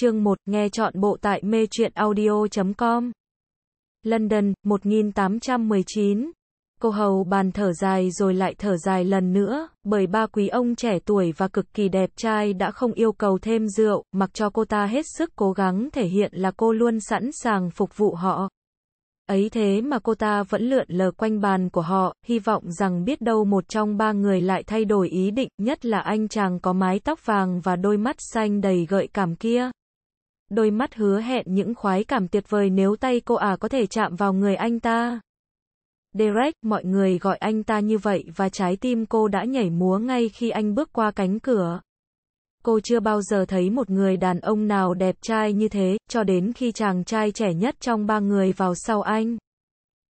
Chương 1, nghe chọn bộ tại mê truyện audio.com. London, 1819. Cô hầu bàn thở dài rồi lại thở dài lần nữa, bởi ba quý ông trẻ tuổi và cực kỳ đẹp trai đã không yêu cầu thêm rượu, mặc cho cô ta hết sức cố gắng thể hiện là cô luôn sẵn sàng phục vụ họ. Ấy thế mà cô ta vẫn lượn lờ quanh bàn của họ, hy vọng rằng biết đâu một trong ba người lại thay đổi ý định, nhất là anh chàng có mái tóc vàng và đôi mắt xanh đầy gợi cảm kia. Đôi mắt hứa hẹn những khoái cảm tuyệt vời nếu tay cô à có thể chạm vào người anh ta. Derek, mọi người gọi anh ta như vậy và trái tim cô đã nhảy múa ngay khi anh bước qua cánh cửa. Cô chưa bao giờ thấy một người đàn ông nào đẹp trai như thế, cho đến khi chàng trai trẻ nhất trong ba người vào sau anh.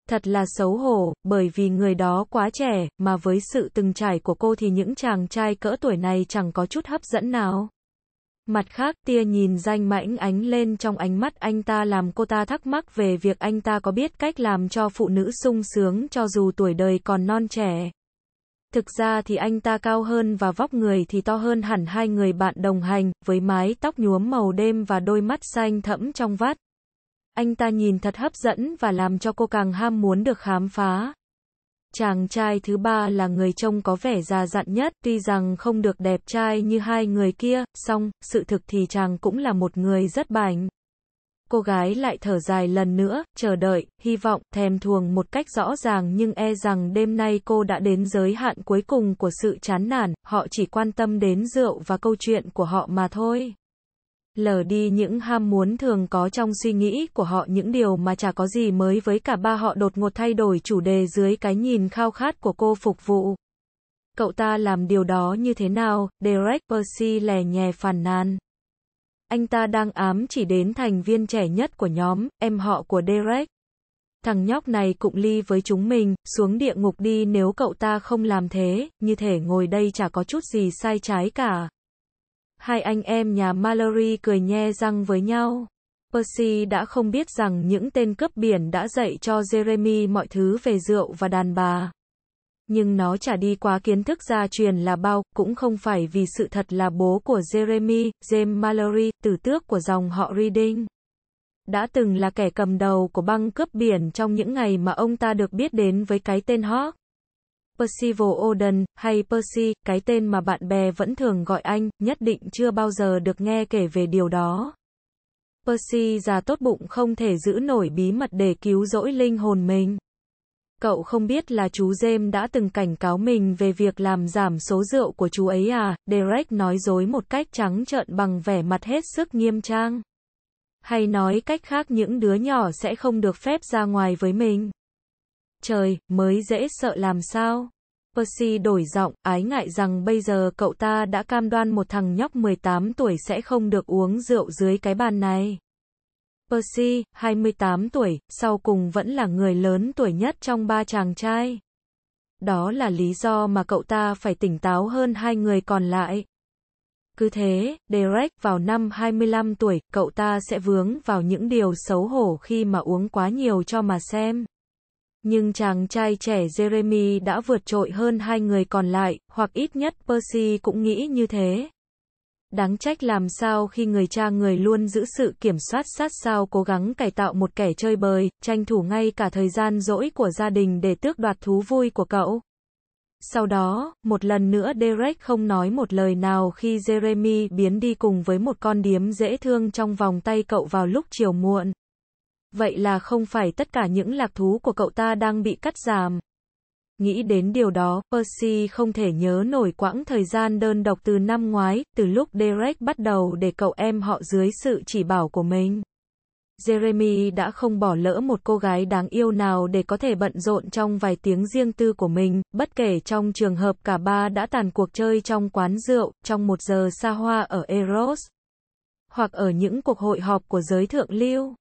Thật là xấu hổ, bởi vì người đó quá trẻ, mà với sự từng trải của cô thì những chàng trai cỡ tuổi này chẳng có chút hấp dẫn nào. Mặt khác, tia nhìn danh mãnh ánh lên trong ánh mắt anh ta làm cô ta thắc mắc về việc anh ta có biết cách làm cho phụ nữ sung sướng cho dù tuổi đời còn non trẻ. Thực ra thì anh ta cao hơn và vóc người thì to hơn hẳn hai người bạn đồng hành, với mái tóc nhuốm màu đêm và đôi mắt xanh thẫm trong vắt. Anh ta nhìn thật hấp dẫn và làm cho cô càng ham muốn được khám phá. Chàng trai thứ ba là người trông có vẻ già dặn nhất, tuy rằng không được đẹp trai như hai người kia, song, sự thực thì chàng cũng là một người rất bảnh. Cô gái lại thở dài lần nữa, chờ đợi, hy vọng, thèm thuồng một cách rõ ràng nhưng e rằng đêm nay cô đã đến giới hạn cuối cùng của sự chán nản, họ chỉ quan tâm đến rượu và câu chuyện của họ mà thôi lờ đi những ham muốn thường có trong suy nghĩ của họ những điều mà chả có gì mới với cả ba họ đột ngột thay đổi chủ đề dưới cái nhìn khao khát của cô phục vụ. Cậu ta làm điều đó như thế nào? Derek Percy lè nhè phàn nàn. Anh ta đang ám chỉ đến thành viên trẻ nhất của nhóm, em họ của Derek. Thằng nhóc này cũng ly với chúng mình, xuống địa ngục đi nếu cậu ta không làm thế, như thể ngồi đây chả có chút gì sai trái cả. Hai anh em nhà Mallory cười nhe răng với nhau. Percy đã không biết rằng những tên cướp biển đã dạy cho Jeremy mọi thứ về rượu và đàn bà. Nhưng nó trả đi quá kiến thức gia truyền là bao, cũng không phải vì sự thật là bố của Jeremy, James Mallory, tử tước của dòng họ Reading. Đã từng là kẻ cầm đầu của băng cướp biển trong những ngày mà ông ta được biết đến với cái tên Hawk. Percival Oden, hay Percy, cái tên mà bạn bè vẫn thường gọi anh, nhất định chưa bao giờ được nghe kể về điều đó. Percy già tốt bụng không thể giữ nổi bí mật để cứu rỗi linh hồn mình. Cậu không biết là chú James đã từng cảnh cáo mình về việc làm giảm số rượu của chú ấy à, Derek nói dối một cách trắng trợn bằng vẻ mặt hết sức nghiêm trang. Hay nói cách khác những đứa nhỏ sẽ không được phép ra ngoài với mình. Trời, mới dễ sợ làm sao? Percy đổi giọng, ái ngại rằng bây giờ cậu ta đã cam đoan một thằng nhóc 18 tuổi sẽ không được uống rượu dưới cái bàn này. Percy, 28 tuổi, sau cùng vẫn là người lớn tuổi nhất trong ba chàng trai. Đó là lý do mà cậu ta phải tỉnh táo hơn hai người còn lại. Cứ thế, Derek vào năm 25 tuổi, cậu ta sẽ vướng vào những điều xấu hổ khi mà uống quá nhiều cho mà xem. Nhưng chàng trai trẻ Jeremy đã vượt trội hơn hai người còn lại, hoặc ít nhất Percy cũng nghĩ như thế. Đáng trách làm sao khi người cha người luôn giữ sự kiểm soát sát sao cố gắng cải tạo một kẻ chơi bời, tranh thủ ngay cả thời gian rỗi của gia đình để tước đoạt thú vui của cậu. Sau đó, một lần nữa Derek không nói một lời nào khi Jeremy biến đi cùng với một con điếm dễ thương trong vòng tay cậu vào lúc chiều muộn. Vậy là không phải tất cả những lạc thú của cậu ta đang bị cắt giảm. Nghĩ đến điều đó, Percy không thể nhớ nổi quãng thời gian đơn độc từ năm ngoái, từ lúc Derek bắt đầu để cậu em họ dưới sự chỉ bảo của mình. Jeremy đã không bỏ lỡ một cô gái đáng yêu nào để có thể bận rộn trong vài tiếng riêng tư của mình, bất kể trong trường hợp cả ba đã tàn cuộc chơi trong quán rượu, trong một giờ xa hoa ở Eros, hoặc ở những cuộc hội họp của giới thượng lưu.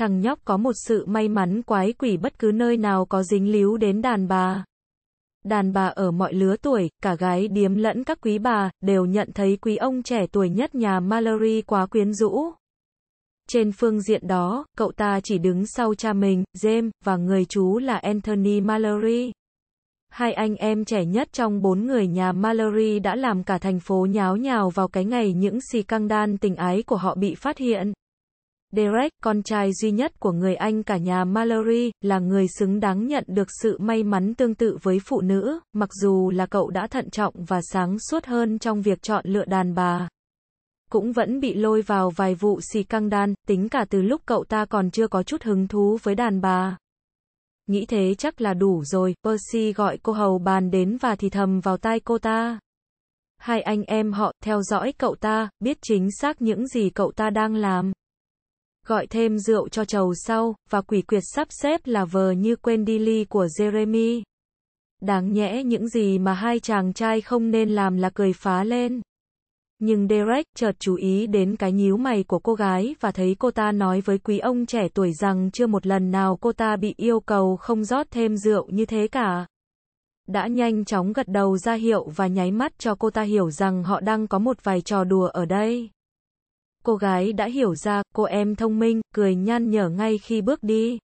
Thằng nhóc có một sự may mắn quái quỷ bất cứ nơi nào có dính líu đến đàn bà. Đàn bà ở mọi lứa tuổi, cả gái điếm lẫn các quý bà, đều nhận thấy quý ông trẻ tuổi nhất nhà Mallory quá quyến rũ. Trên phương diện đó, cậu ta chỉ đứng sau cha mình, James, và người chú là Anthony Mallory. Hai anh em trẻ nhất trong bốn người nhà Mallory đã làm cả thành phố nháo nhào vào cái ngày những xì căng đan tình ái của họ bị phát hiện. Derek, con trai duy nhất của người anh cả nhà Mallory, là người xứng đáng nhận được sự may mắn tương tự với phụ nữ, mặc dù là cậu đã thận trọng và sáng suốt hơn trong việc chọn lựa đàn bà. Cũng vẫn bị lôi vào vài vụ xì căng đan, tính cả từ lúc cậu ta còn chưa có chút hứng thú với đàn bà. Nghĩ thế chắc là đủ rồi, Percy gọi cô hầu bàn đến và thì thầm vào tai cô ta. Hai anh em họ theo dõi cậu ta, biết chính xác những gì cậu ta đang làm gọi thêm rượu cho chầu sau, và quỷ quyệt sắp xếp là vờ như quên đi ly của Jeremy. Đáng nhẽ những gì mà hai chàng trai không nên làm là cười phá lên. Nhưng Derek chợt chú ý đến cái nhíu mày của cô gái và thấy cô ta nói với quý ông trẻ tuổi rằng chưa một lần nào cô ta bị yêu cầu không rót thêm rượu như thế cả. Đã nhanh chóng gật đầu ra hiệu và nháy mắt cho cô ta hiểu rằng họ đang có một vài trò đùa ở đây. Cô gái đã hiểu ra, cô em thông minh, cười nhăn nhở ngay khi bước đi.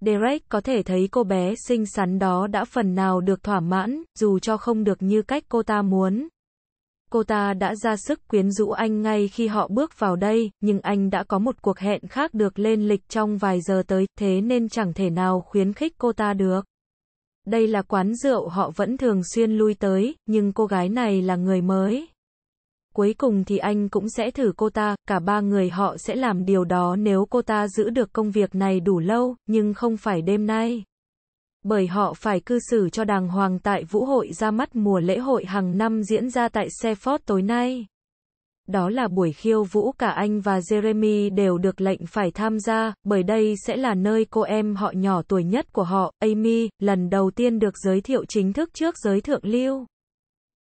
Derek có thể thấy cô bé xinh xắn đó đã phần nào được thỏa mãn, dù cho không được như cách cô ta muốn. Cô ta đã ra sức quyến rũ anh ngay khi họ bước vào đây, nhưng anh đã có một cuộc hẹn khác được lên lịch trong vài giờ tới, thế nên chẳng thể nào khuyến khích cô ta được. Đây là quán rượu họ vẫn thường xuyên lui tới, nhưng cô gái này là người mới. Cuối cùng thì anh cũng sẽ thử cô ta, cả ba người họ sẽ làm điều đó nếu cô ta giữ được công việc này đủ lâu, nhưng không phải đêm nay. Bởi họ phải cư xử cho đàng hoàng tại vũ hội ra mắt mùa lễ hội hàng năm diễn ra tại Seaford tối nay. Đó là buổi khiêu vũ cả anh và Jeremy đều được lệnh phải tham gia, bởi đây sẽ là nơi cô em họ nhỏ tuổi nhất của họ, Amy, lần đầu tiên được giới thiệu chính thức trước giới thượng lưu.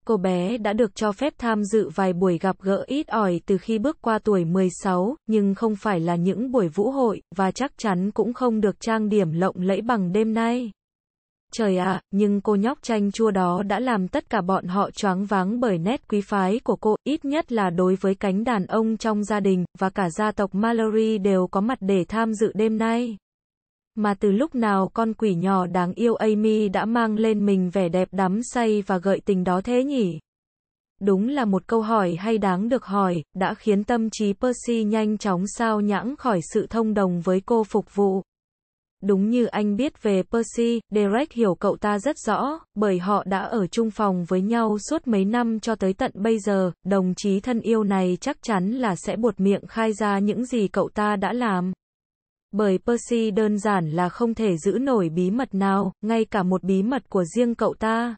Cô bé đã được cho phép tham dự vài buổi gặp gỡ ít ỏi từ khi bước qua tuổi 16, nhưng không phải là những buổi vũ hội, và chắc chắn cũng không được trang điểm lộng lẫy bằng đêm nay. Trời ạ, nhưng cô nhóc chanh chua đó đã làm tất cả bọn họ choáng váng bởi nét quý phái của cô, ít nhất là đối với cánh đàn ông trong gia đình, và cả gia tộc Mallory đều có mặt để tham dự đêm nay. Mà từ lúc nào con quỷ nhỏ đáng yêu Amy đã mang lên mình vẻ đẹp đắm say và gợi tình đó thế nhỉ? Đúng là một câu hỏi hay đáng được hỏi, đã khiến tâm trí Percy nhanh chóng sao nhãng khỏi sự thông đồng với cô phục vụ. Đúng như anh biết về Percy, Derek hiểu cậu ta rất rõ, bởi họ đã ở chung phòng với nhau suốt mấy năm cho tới tận bây giờ, đồng chí thân yêu này chắc chắn là sẽ buột miệng khai ra những gì cậu ta đã làm. Bởi Percy đơn giản là không thể giữ nổi bí mật nào, ngay cả một bí mật của riêng cậu ta.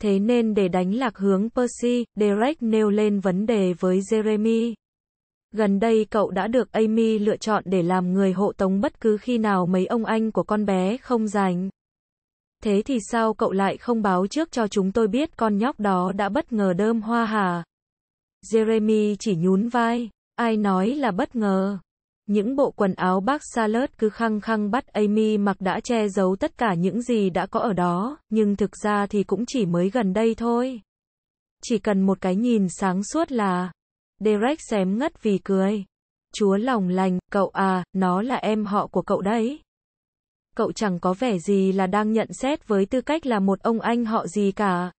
Thế nên để đánh lạc hướng Percy, Derek nêu lên vấn đề với Jeremy. Gần đây cậu đã được Amy lựa chọn để làm người hộ tống bất cứ khi nào mấy ông anh của con bé không rảnh. Thế thì sao cậu lại không báo trước cho chúng tôi biết con nhóc đó đã bất ngờ đơm hoa hả? Jeremy chỉ nhún vai. Ai nói là bất ngờ? Những bộ quần áo bác Salad cứ khăng khăng bắt Amy mặc đã che giấu tất cả những gì đã có ở đó, nhưng thực ra thì cũng chỉ mới gần đây thôi. Chỉ cần một cái nhìn sáng suốt là... Derek xém ngất vì cười. Chúa lòng lành, cậu à, nó là em họ của cậu đấy. Cậu chẳng có vẻ gì là đang nhận xét với tư cách là một ông anh họ gì cả.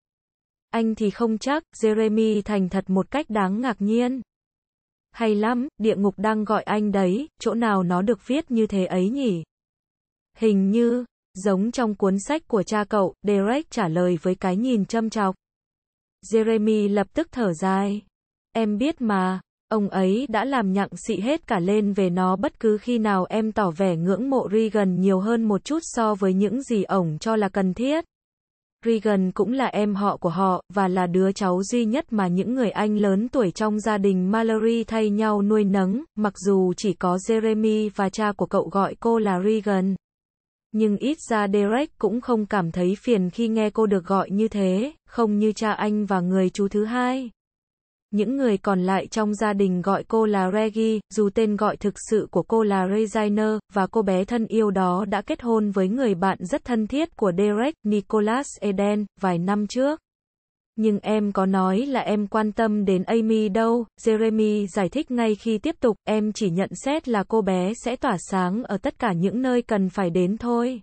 Anh thì không chắc, Jeremy thành thật một cách đáng ngạc nhiên. Hay lắm, địa ngục đang gọi anh đấy, chỗ nào nó được viết như thế ấy nhỉ? Hình như, giống trong cuốn sách của cha cậu, Derek trả lời với cái nhìn châm chọc. Jeremy lập tức thở dài. Em biết mà, ông ấy đã làm nhặng xị hết cả lên về nó bất cứ khi nào em tỏ vẻ ngưỡng mộ Regan nhiều hơn một chút so với những gì ổng cho là cần thiết. Regan cũng là em họ của họ, và là đứa cháu duy nhất mà những người anh lớn tuổi trong gia đình Mallory thay nhau nuôi nấng, mặc dù chỉ có Jeremy và cha của cậu gọi cô là Regan. Nhưng ít ra Derek cũng không cảm thấy phiền khi nghe cô được gọi như thế, không như cha anh và người chú thứ hai. Những người còn lại trong gia đình gọi cô là Reggie, dù tên gọi thực sự của cô là Regina, và cô bé thân yêu đó đã kết hôn với người bạn rất thân thiết của Derek, Nicholas Eden, vài năm trước. Nhưng em có nói là em quan tâm đến Amy đâu, Jeremy giải thích ngay khi tiếp tục, em chỉ nhận xét là cô bé sẽ tỏa sáng ở tất cả những nơi cần phải đến thôi.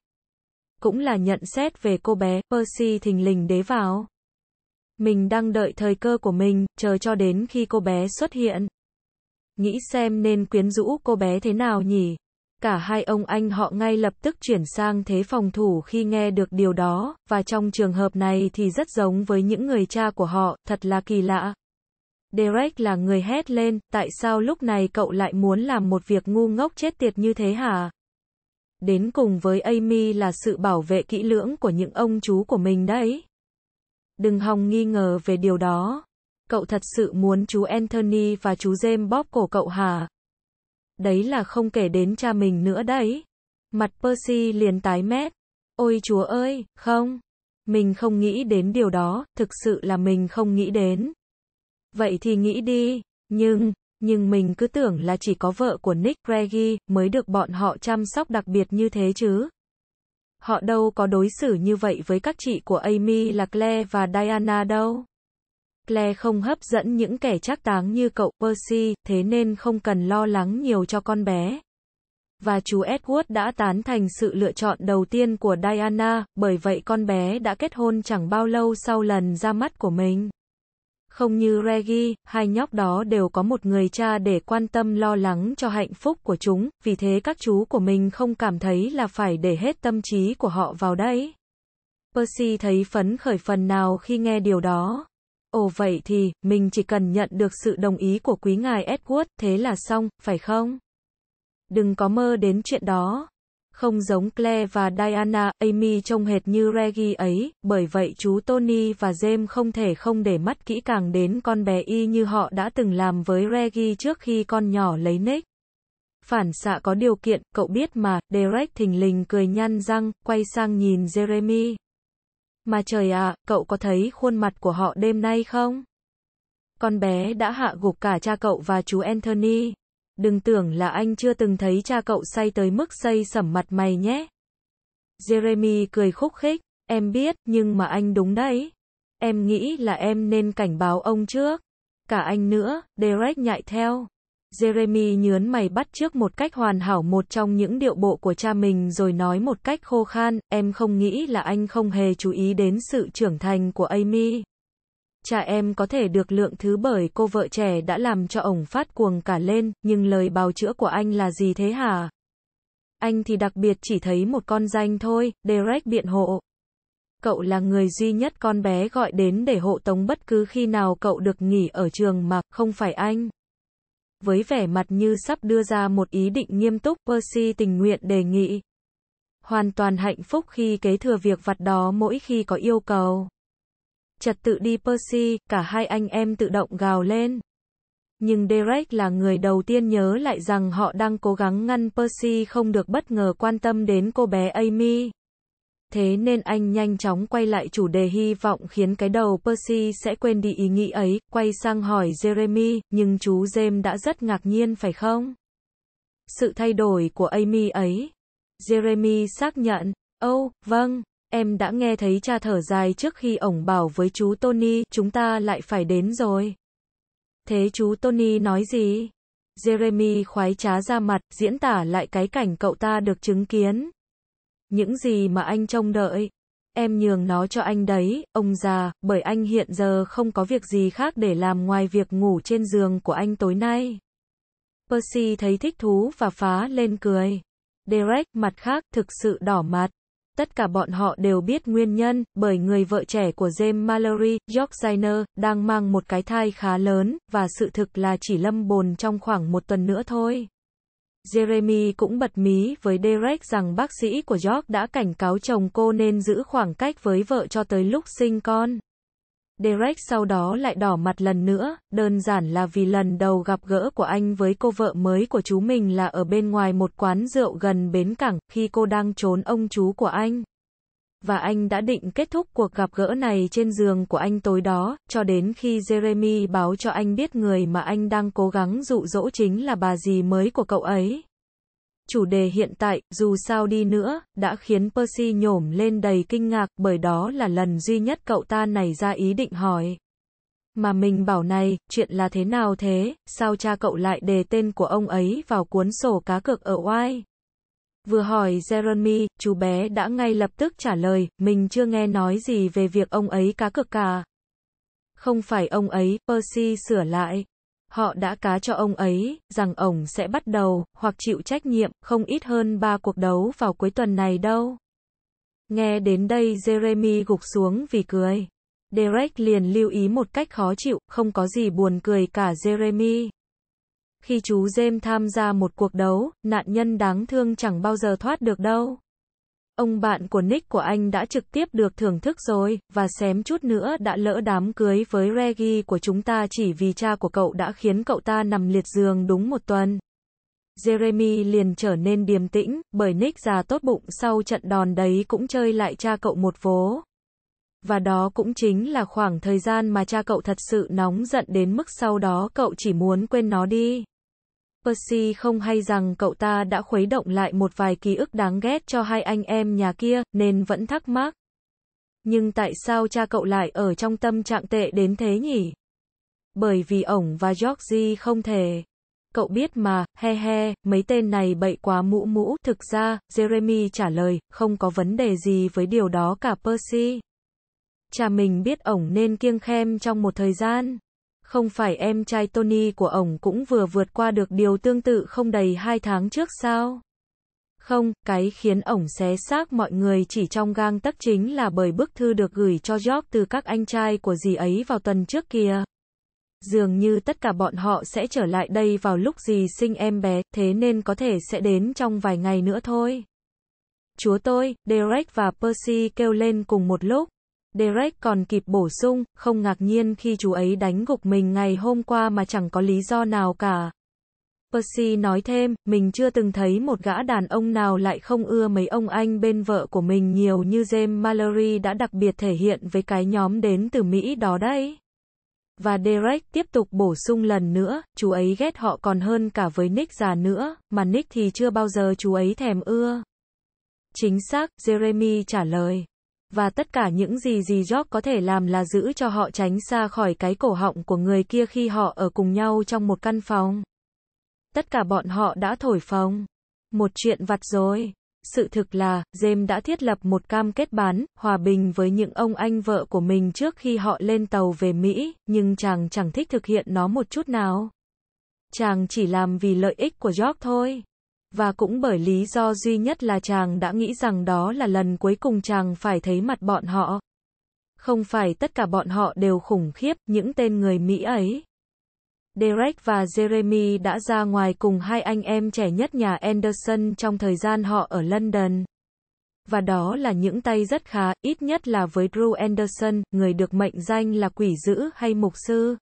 cũng là nhận xét về cô bé, Percy thình lình đế vào. Mình đang đợi thời cơ của mình, chờ cho đến khi cô bé xuất hiện. Nghĩ xem nên quyến rũ cô bé thế nào nhỉ? Cả hai ông anh họ ngay lập tức chuyển sang thế phòng thủ khi nghe được điều đó, và trong trường hợp này thì rất giống với những người cha của họ, thật là kỳ lạ. Derek là người hét lên, tại sao lúc này cậu lại muốn làm một việc ngu ngốc chết tiệt như thế hả? Đến cùng với Amy là sự bảo vệ kỹ lưỡng của những ông chú của mình đấy. Đừng hòng nghi ngờ về điều đó. Cậu thật sự muốn chú Anthony và chú James bóp cổ cậu hả? Đấy là không kể đến cha mình nữa đấy. Mặt Percy liền tái mét. Ôi chúa ơi, không. Mình không nghĩ đến điều đó, thực sự là mình không nghĩ đến. Vậy thì nghĩ đi, nhưng, nhưng mình cứ tưởng là chỉ có vợ của Nick Reggie mới được bọn họ chăm sóc đặc biệt như thế chứ. Họ đâu có đối xử như vậy với các chị của Amy là Claire và Diana đâu. Claire không hấp dẫn những kẻ chắc táng như cậu Percy, thế nên không cần lo lắng nhiều cho con bé. Và chú Edward đã tán thành sự lựa chọn đầu tiên của Diana, bởi vậy con bé đã kết hôn chẳng bao lâu sau lần ra mắt của mình. Không như Reggie, hai nhóc đó đều có một người cha để quan tâm lo lắng cho hạnh phúc của chúng, vì thế các chú của mình không cảm thấy là phải để hết tâm trí của họ vào đấy. Percy thấy phấn khởi phần nào khi nghe điều đó. Ồ vậy thì, mình chỉ cần nhận được sự đồng ý của quý ngài Edward, thế là xong, phải không? Đừng có mơ đến chuyện đó. Không giống Claire và Diana, Amy trông hệt như Reggie ấy, bởi vậy chú Tony và James không thể không để mắt kỹ càng đến con bé y như họ đã từng làm với Reggie trước khi con nhỏ lấy Nick. Phản xạ có điều kiện, cậu biết mà, Derek thình lình cười nhăn răng, quay sang nhìn Jeremy. Mà trời ạ, cậu có thấy khuôn mặt của họ đêm nay không? Con bé đã hạ gục cả cha cậu và chú Anthony. Đừng tưởng là anh chưa từng thấy cha cậu say tới mức say sẩm mặt mày nhé. Jeremy cười khúc khích, em biết, nhưng mà anh đúng đấy. Em nghĩ là em nên cảnh báo ông trước. Cả anh nữa, Derek nhại theo. Jeremy nhớn mày bắt trước một cách hoàn hảo một trong những điệu bộ của cha mình rồi nói một cách khô khan, em không nghĩ là anh không hề chú ý đến sự trưởng thành của Amy. Cha em có thể được lượng thứ bởi cô vợ trẻ đã làm cho ổng phát cuồng cả lên, nhưng lời bào chữa của anh là gì thế hả? Anh thì đặc biệt chỉ thấy một con danh thôi, Derek biện hộ. Cậu là người duy nhất con bé gọi đến để hộ tống bất cứ khi nào cậu được nghỉ ở trường mà, không phải anh. Với vẻ mặt như sắp đưa ra một ý định nghiêm túc, Percy tình nguyện đề nghị. Hoàn toàn hạnh phúc khi kế thừa việc vặt đó mỗi khi có yêu cầu. Trật tự đi Percy, cả hai anh em tự động gào lên. Nhưng Derek là người đầu tiên nhớ lại rằng họ đang cố gắng ngăn Percy không được bất ngờ quan tâm đến cô bé Amy. Thế nên anh nhanh chóng quay lại chủ đề hy vọng khiến cái đầu Percy sẽ quên đi ý nghĩ ấy, quay sang hỏi Jeremy, nhưng chú James đã rất ngạc nhiên phải không? Sự thay đổi của Amy ấy. Jeremy xác nhận, ô, oh, vâng, em đã nghe thấy cha thở dài trước khi ổng bảo với chú Tony, chúng ta lại phải đến rồi. Thế chú Tony nói gì? Jeremy khoái trá ra mặt, diễn tả lại cái cảnh cậu ta được chứng kiến. Những gì mà anh trông đợi. Em nhường nó cho anh đấy, ông già, bởi anh hiện giờ không có việc gì khác để làm ngoài việc ngủ trên giường của anh tối nay. Percy thấy thích thú và phá lên cười. Derek, mặt khác, thực sự đỏ mặt. Tất cả bọn họ đều biết nguyên nhân, bởi người vợ trẻ của James Mallory, Yorkshire, đang mang một cái thai khá lớn, và sự thực là chỉ lâm bồn trong khoảng một tuần nữa thôi. Jeremy cũng bật mí với Derek rằng bác sĩ của York đã cảnh cáo chồng cô nên giữ khoảng cách với vợ cho tới lúc sinh con. Derek sau đó lại đỏ mặt lần nữa, đơn giản là vì lần đầu gặp gỡ của anh với cô vợ mới của chú mình là ở bên ngoài một quán rượu gần bến cảng, khi cô đang trốn ông chú của anh. Và anh đã định kết thúc cuộc gặp gỡ này trên giường của anh tối đó, cho đến khi Jeremy báo cho anh biết người mà anh đang cố gắng dụ dỗ chính là bà dì mới của cậu ấy. Chủ đề hiện tại, dù sao đi nữa, đã khiến Percy nhổm lên đầy kinh ngạc, bởi đó là lần duy nhất cậu ta nảy ra ý định hỏi. Mà mình bảo này, chuyện là thế nào thế, sao cha cậu lại đề tên của ông ấy vào cuốn sổ cá cược ở oai? Vừa hỏi Jeremy, chú bé đã ngay lập tức trả lời, mình chưa nghe nói gì về việc ông ấy cá cược cả. Không phải ông ấy, Percy sửa lại. Họ đã cá cho ông ấy, rằng ông sẽ bắt đầu, hoặc chịu trách nhiệm, không ít hơn ba cuộc đấu vào cuối tuần này đâu. Nghe đến đây Jeremy gục xuống vì cười. Derek liền lưu ý một cách khó chịu, không có gì buồn cười cả Jeremy. Khi chú James tham gia một cuộc đấu, nạn nhân đáng thương chẳng bao giờ thoát được đâu. Ông bạn của Nick của anh đã trực tiếp được thưởng thức rồi, và xém chút nữa đã lỡ đám cưới với Reggie của chúng ta chỉ vì cha của cậu đã khiến cậu ta nằm liệt giường đúng một tuần. Jeremy liền trở nên điềm tĩnh, bởi Nick già tốt bụng sau trận đòn đấy cũng chơi lại cha cậu một vố. Và đó cũng chính là khoảng thời gian mà cha cậu thật sự nóng giận đến mức sau đó cậu chỉ muốn quên nó đi. Percy không hay rằng cậu ta đã khuấy động lại một vài ký ức đáng ghét cho hai anh em nhà kia, nên vẫn thắc mắc. Nhưng tại sao cha cậu lại ở trong tâm trạng tệ đến thế nhỉ? Bởi vì ổng và Georgie không thể. Cậu biết mà, he he, mấy tên này bậy quá mũ mũ. Thực ra, Jeremy trả lời, không có vấn đề gì với điều đó cả Percy. Cha mình biết ổng nên kiêng khem trong một thời gian. Không phải em trai Tony của ổng cũng vừa vượt qua được điều tương tự không đầy hai tháng trước sao? Không, cái khiến ổng xé xác mọi người chỉ trong gang tấc chính là bởi bức thư được gửi cho George từ các anh trai của dì ấy vào tuần trước kia. Dường như tất cả bọn họ sẽ trở lại đây vào lúc dì sinh em bé, thế nên có thể sẽ đến trong vài ngày nữa thôi. Chúa tôi, Derek và Percy kêu lên cùng một lúc. Derek còn kịp bổ sung, không ngạc nhiên khi chú ấy đánh gục mình ngày hôm qua mà chẳng có lý do nào cả. Percy nói thêm, mình chưa từng thấy một gã đàn ông nào lại không ưa mấy ông anh bên vợ của mình nhiều như James Mallory đã đặc biệt thể hiện với cái nhóm đến từ Mỹ đó đấy. Và Derek tiếp tục bổ sung lần nữa, chú ấy ghét họ còn hơn cả với Nick già nữa, mà Nick thì chưa bao giờ chú ấy thèm ưa. Chính xác, Jeremy trả lời. Và tất cả những gì gì jock có thể làm là giữ cho họ tránh xa khỏi cái cổ họng của người kia khi họ ở cùng nhau trong một căn phòng. Tất cả bọn họ đã thổi phồng. Một chuyện vặt rồi. Sự thực là, James đã thiết lập một cam kết bán, hòa bình với những ông anh vợ của mình trước khi họ lên tàu về Mỹ, nhưng chàng chẳng thích thực hiện nó một chút nào. Chàng chỉ làm vì lợi ích của jock thôi. Và cũng bởi lý do duy nhất là chàng đã nghĩ rằng đó là lần cuối cùng chàng phải thấy mặt bọn họ. Không phải tất cả bọn họ đều khủng khiếp, những tên người Mỹ ấy. Derek và Jeremy đã ra ngoài cùng hai anh em trẻ nhất nhà Anderson trong thời gian họ ở London. Và đó là những tay rất khá, ít nhất là với Drew Anderson, người được mệnh danh là quỷ dữ hay mục sư.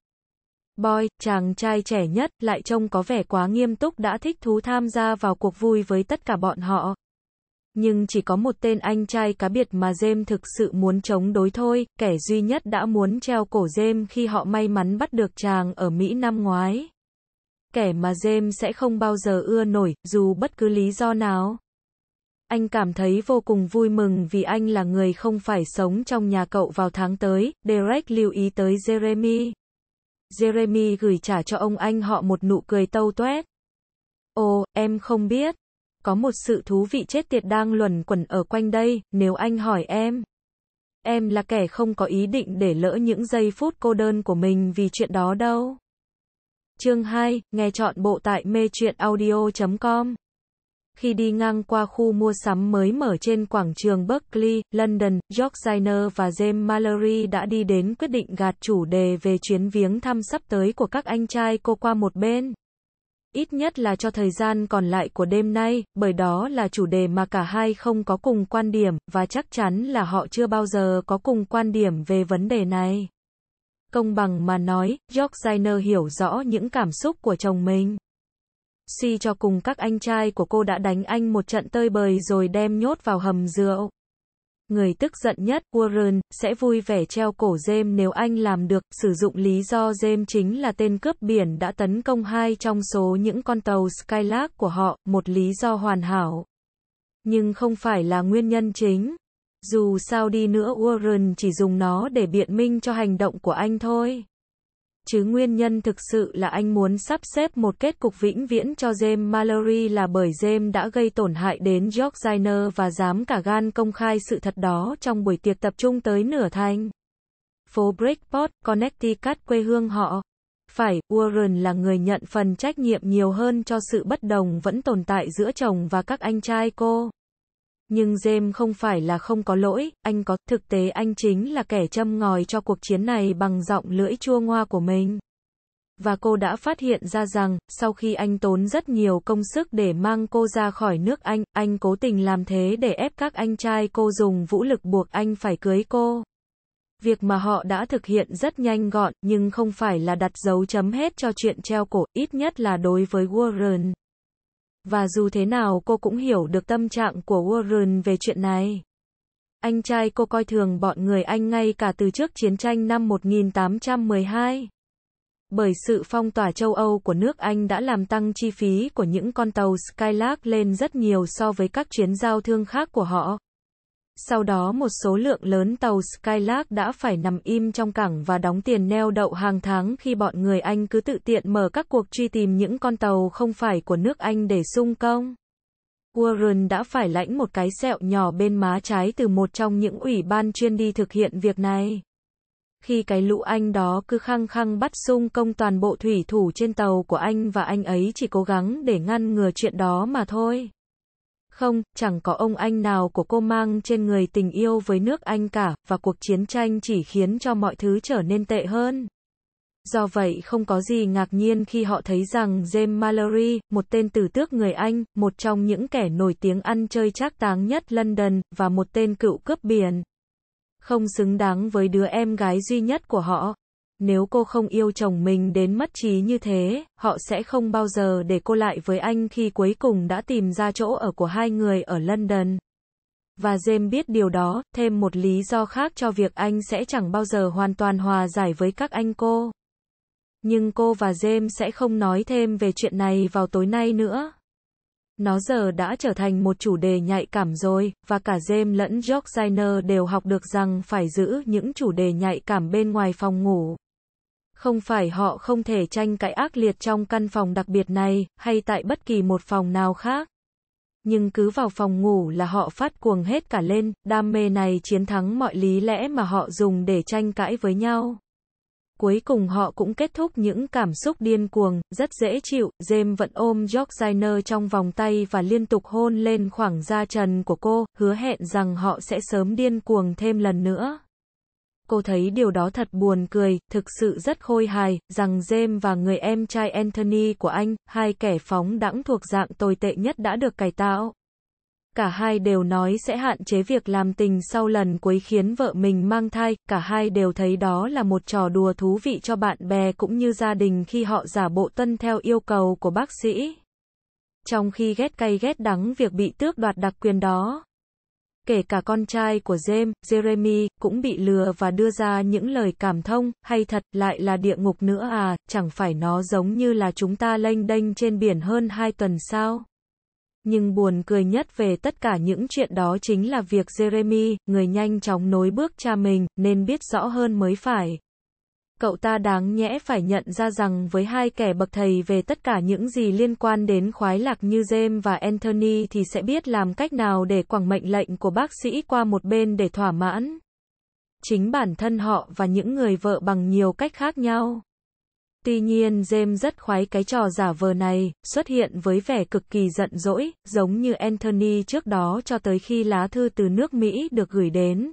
Boy, chàng trai trẻ nhất, lại trông có vẻ quá nghiêm túc đã thích thú tham gia vào cuộc vui với tất cả bọn họ. Nhưng chỉ có một tên anh trai cá biệt mà James thực sự muốn chống đối thôi, kẻ duy nhất đã muốn treo cổ James khi họ may mắn bắt được chàng ở Mỹ năm ngoái. Kẻ mà James sẽ không bao giờ ưa nổi, dù bất cứ lý do nào. Anh cảm thấy vô cùng vui mừng vì anh là người không phải sống trong nhà cậu vào tháng tới, Derek lưu ý tới Jeremy. Jeremy gửi trả cho ông anh họ một nụ cười tâu toét. Ồ, em không biết. Có một sự thú vị chết tiệt đang luẩn quẩn ở quanh đây, nếu anh hỏi em. Em là kẻ không có ý định để lỡ những giây phút cô đơn của mình vì chuyện đó đâu. Chương 2, nghe chọn bộ tại mê audio.com khi đi ngang qua khu mua sắm mới mở trên quảng trường Berkeley, London, Yorkshire và James Mallory đã đi đến quyết định gạt chủ đề về chuyến viếng thăm sắp tới của các anh trai cô qua một bên. Ít nhất là cho thời gian còn lại của đêm nay, bởi đó là chủ đề mà cả hai không có cùng quan điểm, và chắc chắn là họ chưa bao giờ có cùng quan điểm về vấn đề này. Công bằng mà nói, Yorkshire hiểu rõ những cảm xúc của chồng mình. Suy cho cùng các anh trai của cô đã đánh anh một trận tơi bời rồi đem nhốt vào hầm rượu. Người tức giận nhất, Warren, sẽ vui vẻ treo cổ James nếu anh làm được, sử dụng lý do James chính là tên cướp biển đã tấn công hai trong số những con tàu Skylark của họ, một lý do hoàn hảo. Nhưng không phải là nguyên nhân chính. Dù sao đi nữa Warren chỉ dùng nó để biện minh cho hành động của anh thôi. Chứ nguyên nhân thực sự là anh muốn sắp xếp một kết cục vĩnh viễn cho James Mallory là bởi James đã gây tổn hại đến George Ziner và dám cả gan công khai sự thật đó trong buổi tiệc tập trung tới nửa thanh Phố Bridgeport, Connecticut quê hương họ. Phải, Warren là người nhận phần trách nhiệm nhiều hơn cho sự bất đồng vẫn tồn tại giữa chồng và các anh trai cô. Nhưng James không phải là không có lỗi, anh có, thực tế anh chính là kẻ châm ngòi cho cuộc chiến này bằng giọng lưỡi chua ngoa của mình. Và cô đã phát hiện ra rằng, sau khi anh tốn rất nhiều công sức để mang cô ra khỏi nước Anh, anh cố tình làm thế để ép các anh trai cô dùng vũ lực buộc anh phải cưới cô. Việc mà họ đã thực hiện rất nhanh gọn, nhưng không phải là đặt dấu chấm hết cho chuyện treo cổ, ít nhất là đối với Warren. Và dù thế nào cô cũng hiểu được tâm trạng của Warren về chuyện này. Anh trai cô coi thường bọn người Anh ngay cả từ trước chiến tranh năm 1812. Bởi sự phong tỏa châu Âu của nước Anh đã làm tăng chi phí của những con tàu Skylark lên rất nhiều so với các chuyến giao thương khác của họ. Sau đó một số lượng lớn tàu Skylark đã phải nằm im trong cảng và đóng tiền neo đậu hàng tháng khi bọn người Anh cứ tự tiện mở các cuộc truy tìm những con tàu không phải của nước Anh để sung công. Warren đã phải lãnh một cái sẹo nhỏ bên má trái từ một trong những ủy ban chuyên đi thực hiện việc này. Khi cái lũ Anh đó cứ khăng khăng bắt sung công toàn bộ thủy thủ trên tàu của anh và anh ấy chỉ cố gắng để ngăn ngừa chuyện đó mà thôi. Không, chẳng có ông anh nào của cô mang trên người tình yêu với nước Anh cả, và cuộc chiến tranh chỉ khiến cho mọi thứ trở nên tệ hơn. Do vậy không có gì ngạc nhiên khi họ thấy rằng James Mallory, một tên tử tước người Anh, một trong những kẻ nổi tiếng ăn chơi trác táng nhất London, và một tên cựu cướp biển, không xứng đáng với đứa em gái duy nhất của họ. Nếu cô không yêu chồng mình đến mất trí như thế, họ sẽ không bao giờ để cô lại với anh khi cuối cùng đã tìm ra chỗ ở của hai người ở London. Và James biết điều đó, thêm một lý do khác cho việc anh sẽ chẳng bao giờ hoàn toàn hòa giải với các anh cô. Nhưng cô và James sẽ không nói thêm về chuyện này vào tối nay nữa. Nó giờ đã trở thành một chủ đề nhạy cảm rồi, và cả James lẫn George Zainer đều học được rằng phải giữ những chủ đề nhạy cảm bên ngoài phòng ngủ. Không phải họ không thể tranh cãi ác liệt trong căn phòng đặc biệt này, hay tại bất kỳ một phòng nào khác. Nhưng cứ vào phòng ngủ là họ phát cuồng hết cả lên, đam mê này chiến thắng mọi lý lẽ mà họ dùng để tranh cãi với nhau. Cuối cùng họ cũng kết thúc những cảm xúc điên cuồng, rất dễ chịu, James vẫn ôm George Zainer trong vòng tay và liên tục hôn lên khoảng da trần của cô, hứa hẹn rằng họ sẽ sớm điên cuồng thêm lần nữa cô thấy điều đó thật buồn cười, thực sự rất khôi hài, rằng James và người em trai Anthony của anh, hai kẻ phóng đẳng thuộc dạng tồi tệ nhất đã được cải tạo. Cả hai đều nói sẽ hạn chế việc làm tình sau lần cuối khiến vợ mình mang thai, cả hai đều thấy đó là một trò đùa thú vị cho bạn bè cũng như gia đình khi họ giả bộ tuân theo yêu cầu của bác sĩ. Trong khi ghét cay ghét đắng việc bị tước đoạt đặc quyền đó. Kể cả con trai của James, Jeremy, cũng bị lừa và đưa ra những lời cảm thông, hay thật, lại là địa ngục nữa à, chẳng phải nó giống như là chúng ta lênh đênh trên biển hơn hai tuần sao? Nhưng buồn cười nhất về tất cả những chuyện đó chính là việc Jeremy, người nhanh chóng nối bước cha mình, nên biết rõ hơn mới phải. Cậu ta đáng nhẽ phải nhận ra rằng với hai kẻ bậc thầy về tất cả những gì liên quan đến khoái lạc như James và Anthony thì sẽ biết làm cách nào để quẳng mệnh lệnh của bác sĩ qua một bên để thỏa mãn. Chính bản thân họ và những người vợ bằng nhiều cách khác nhau. Tuy nhiên James rất khoái cái trò giả vờ này, xuất hiện với vẻ cực kỳ giận dỗi, giống như Anthony trước đó cho tới khi lá thư từ nước Mỹ được gửi đến.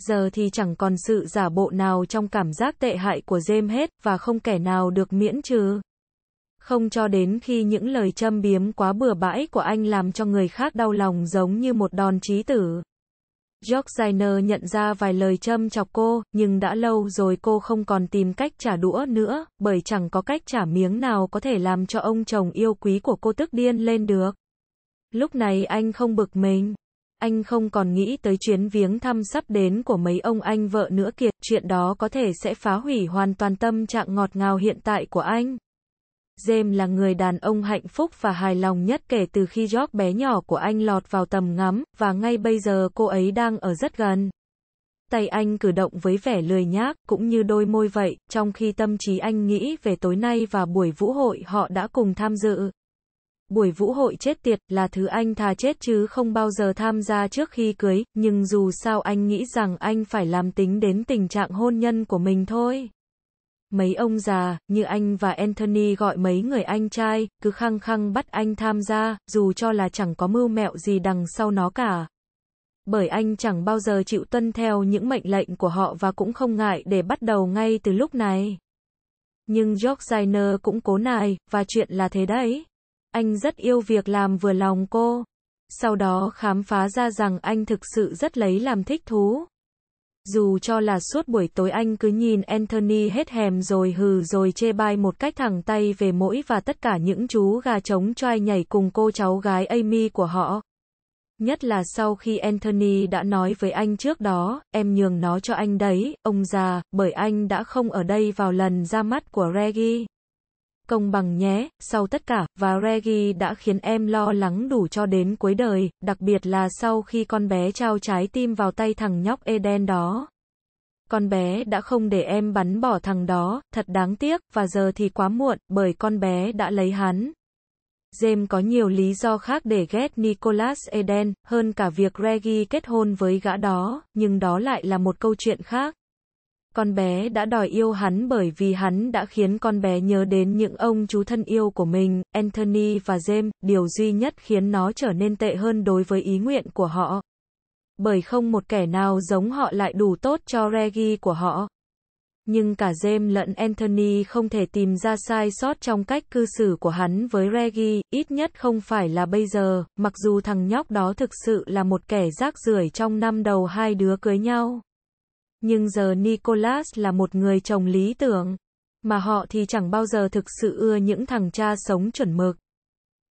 Giờ thì chẳng còn sự giả bộ nào trong cảm giác tệ hại của James hết, và không kẻ nào được miễn trừ. Không cho đến khi những lời châm biếm quá bừa bãi của anh làm cho người khác đau lòng giống như một đòn chí tử. George Zainer nhận ra vài lời châm chọc cô, nhưng đã lâu rồi cô không còn tìm cách trả đũa nữa, bởi chẳng có cách trả miếng nào có thể làm cho ông chồng yêu quý của cô tức điên lên được. Lúc này anh không bực mình. Anh không còn nghĩ tới chuyến viếng thăm sắp đến của mấy ông anh vợ nữa kiệt, chuyện đó có thể sẽ phá hủy hoàn toàn tâm trạng ngọt ngào hiện tại của anh. James là người đàn ông hạnh phúc và hài lòng nhất kể từ khi George bé nhỏ của anh lọt vào tầm ngắm, và ngay bây giờ cô ấy đang ở rất gần. Tay anh cử động với vẻ lười nhác, cũng như đôi môi vậy, trong khi tâm trí anh nghĩ về tối nay và buổi vũ hội họ đã cùng tham dự. Buổi vũ hội chết tiệt là thứ anh thà chết chứ không bao giờ tham gia trước khi cưới, nhưng dù sao anh nghĩ rằng anh phải làm tính đến tình trạng hôn nhân của mình thôi. Mấy ông già, như anh và Anthony gọi mấy người anh trai, cứ khăng khăng bắt anh tham gia, dù cho là chẳng có mưu mẹo gì đằng sau nó cả. Bởi anh chẳng bao giờ chịu tuân theo những mệnh lệnh của họ và cũng không ngại để bắt đầu ngay từ lúc này. Nhưng George Zainer cũng cố nài, và chuyện là thế đấy. Anh rất yêu việc làm vừa lòng cô. Sau đó khám phá ra rằng anh thực sự rất lấy làm thích thú. Dù cho là suốt buổi tối anh cứ nhìn Anthony hết hèm rồi hừ rồi chê bai một cách thẳng tay về mỗi và tất cả những chú gà trống choai nhảy cùng cô cháu gái Amy của họ. Nhất là sau khi Anthony đã nói với anh trước đó, em nhường nó cho anh đấy, ông già, bởi anh đã không ở đây vào lần ra mắt của Reggie. Công bằng nhé, sau tất cả, và Reggie đã khiến em lo lắng đủ cho đến cuối đời, đặc biệt là sau khi con bé trao trái tim vào tay thằng nhóc Eden đó. Con bé đã không để em bắn bỏ thằng đó, thật đáng tiếc, và giờ thì quá muộn, bởi con bé đã lấy hắn. James có nhiều lý do khác để ghét Nicholas Eden, hơn cả việc Reggie kết hôn với gã đó, nhưng đó lại là một câu chuyện khác. Con bé đã đòi yêu hắn bởi vì hắn đã khiến con bé nhớ đến những ông chú thân yêu của mình, Anthony và James, điều duy nhất khiến nó trở nên tệ hơn đối với ý nguyện của họ. Bởi không một kẻ nào giống họ lại đủ tốt cho Reggie của họ. Nhưng cả James lẫn Anthony không thể tìm ra sai sót trong cách cư xử của hắn với Reggie, ít nhất không phải là bây giờ, mặc dù thằng nhóc đó thực sự là một kẻ rác rưởi trong năm đầu hai đứa cưới nhau. Nhưng giờ Nicholas là một người chồng lý tưởng, mà họ thì chẳng bao giờ thực sự ưa những thằng cha sống chuẩn mực.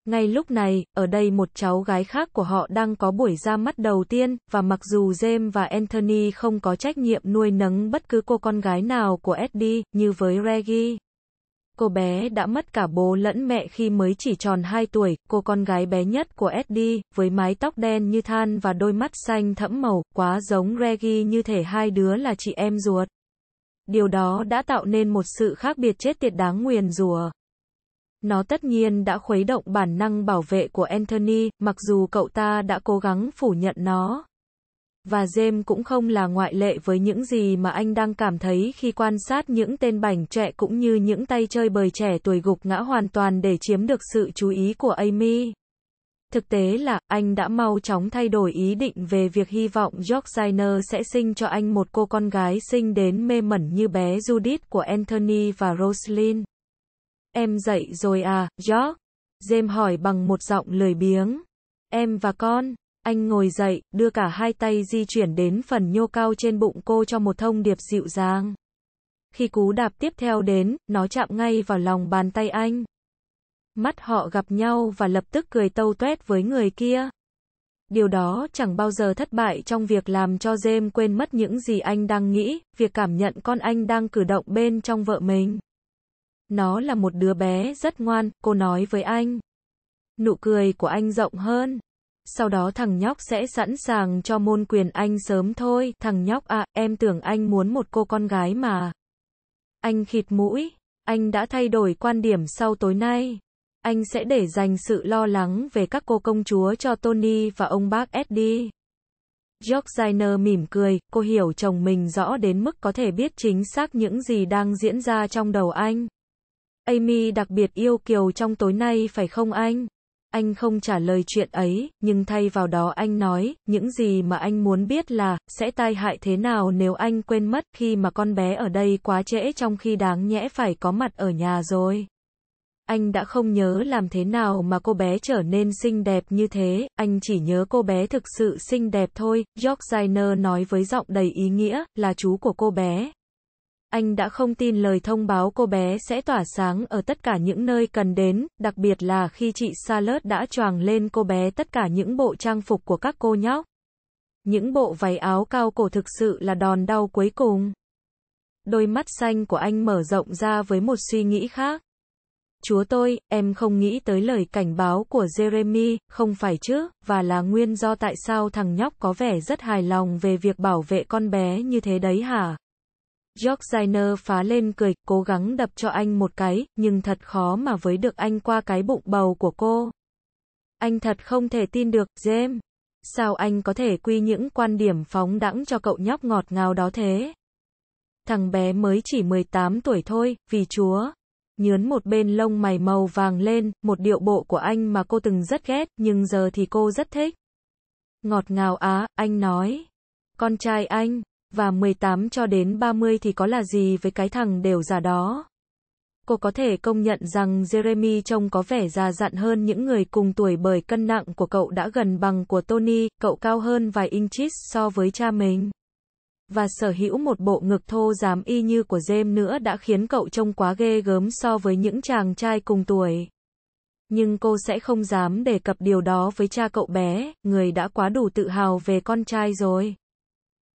Ngay lúc này, ở đây một cháu gái khác của họ đang có buổi ra mắt đầu tiên, và mặc dù James và Anthony không có trách nhiệm nuôi nấng bất cứ cô con gái nào của Eddie, như với Reggie. Cô bé đã mất cả bố lẫn mẹ khi mới chỉ tròn 2 tuổi, cô con gái bé nhất của Eddie, với mái tóc đen như than và đôi mắt xanh thẫm màu, quá giống Reggie như thể hai đứa là chị em ruột. Điều đó đã tạo nên một sự khác biệt chết tiệt đáng nguyền rủa. Nó tất nhiên đã khuấy động bản năng bảo vệ của Anthony, mặc dù cậu ta đã cố gắng phủ nhận nó. Và James cũng không là ngoại lệ với những gì mà anh đang cảm thấy khi quan sát những tên bảnh trẻ cũng như những tay chơi bời trẻ tuổi gục ngã hoàn toàn để chiếm được sự chú ý của Amy. Thực tế là, anh đã mau chóng thay đổi ý định về việc hy vọng yorkshire sẽ sinh cho anh một cô con gái sinh đến mê mẩn như bé Judith của Anthony và Roslyn. Em dậy rồi à, York? James hỏi bằng một giọng lười biếng. Em và con. Anh ngồi dậy, đưa cả hai tay di chuyển đến phần nhô cao trên bụng cô cho một thông điệp dịu dàng. Khi cú đạp tiếp theo đến, nó chạm ngay vào lòng bàn tay anh. Mắt họ gặp nhau và lập tức cười tâu tuét với người kia. Điều đó chẳng bao giờ thất bại trong việc làm cho James quên mất những gì anh đang nghĩ, việc cảm nhận con anh đang cử động bên trong vợ mình. Nó là một đứa bé rất ngoan, cô nói với anh. Nụ cười của anh rộng hơn. Sau đó thằng nhóc sẽ sẵn sàng cho môn quyền anh sớm thôi. Thằng nhóc à, em tưởng anh muốn một cô con gái mà. Anh khịt mũi. Anh đã thay đổi quan điểm sau tối nay. Anh sẽ để dành sự lo lắng về các cô công chúa cho Tony và ông bác Eddie. George mỉm cười, cô hiểu chồng mình rõ đến mức có thể biết chính xác những gì đang diễn ra trong đầu anh. Amy đặc biệt yêu Kiều trong tối nay phải không anh? Anh không trả lời chuyện ấy, nhưng thay vào đó anh nói, những gì mà anh muốn biết là, sẽ tai hại thế nào nếu anh quên mất khi mà con bé ở đây quá trễ trong khi đáng nhẽ phải có mặt ở nhà rồi. Anh đã không nhớ làm thế nào mà cô bé trở nên xinh đẹp như thế, anh chỉ nhớ cô bé thực sự xinh đẹp thôi, George nói với giọng đầy ý nghĩa, là chú của cô bé. Anh đã không tin lời thông báo cô bé sẽ tỏa sáng ở tất cả những nơi cần đến, đặc biệt là khi chị Charlotte đã choàng lên cô bé tất cả những bộ trang phục của các cô nhóc. Những bộ váy áo cao cổ thực sự là đòn đau cuối cùng. Đôi mắt xanh của anh mở rộng ra với một suy nghĩ khác. Chúa tôi, em không nghĩ tới lời cảnh báo của Jeremy, không phải chứ, và là nguyên do tại sao thằng nhóc có vẻ rất hài lòng về việc bảo vệ con bé như thế đấy hả? George phá lên cười, cố gắng đập cho anh một cái, nhưng thật khó mà với được anh qua cái bụng bầu của cô. Anh thật không thể tin được, James. Sao anh có thể quy những quan điểm phóng đẳng cho cậu nhóc ngọt ngào đó thế? Thằng bé mới chỉ 18 tuổi thôi, vì chúa. Nhướn một bên lông mày màu vàng lên, một điệu bộ của anh mà cô từng rất ghét, nhưng giờ thì cô rất thích. Ngọt ngào á, anh nói. Con trai anh, và 18 cho đến 30 thì có là gì với cái thằng đều già đó. Cô có thể công nhận rằng Jeremy trông có vẻ già dặn hơn những người cùng tuổi bởi cân nặng của cậu đã gần bằng của Tony, cậu cao hơn vài inches so với cha mình. Và sở hữu một bộ ngực thô dám y như của James nữa đã khiến cậu trông quá ghê gớm so với những chàng trai cùng tuổi. Nhưng cô sẽ không dám đề cập điều đó với cha cậu bé, người đã quá đủ tự hào về con trai rồi.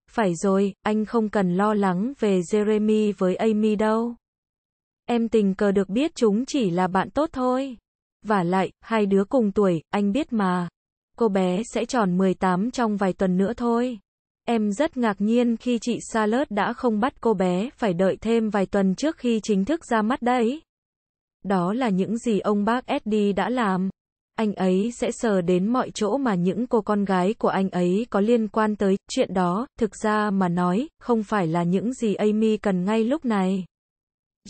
Phải rồi, anh không cần lo lắng về Jeremy với Amy đâu. Em tình cờ được biết chúng chỉ là bạn tốt thôi. Và lại, hai đứa cùng tuổi, anh biết mà. Cô bé sẽ tròn 18 trong vài tuần nữa thôi. Em rất ngạc nhiên khi chị Salad đã không bắt cô bé phải đợi thêm vài tuần trước khi chính thức ra mắt đấy. Đó là những gì ông bác Eddie đã làm. Anh ấy sẽ sờ đến mọi chỗ mà những cô con gái của anh ấy có liên quan tới. Chuyện đó, thực ra mà nói, không phải là những gì Amy cần ngay lúc này.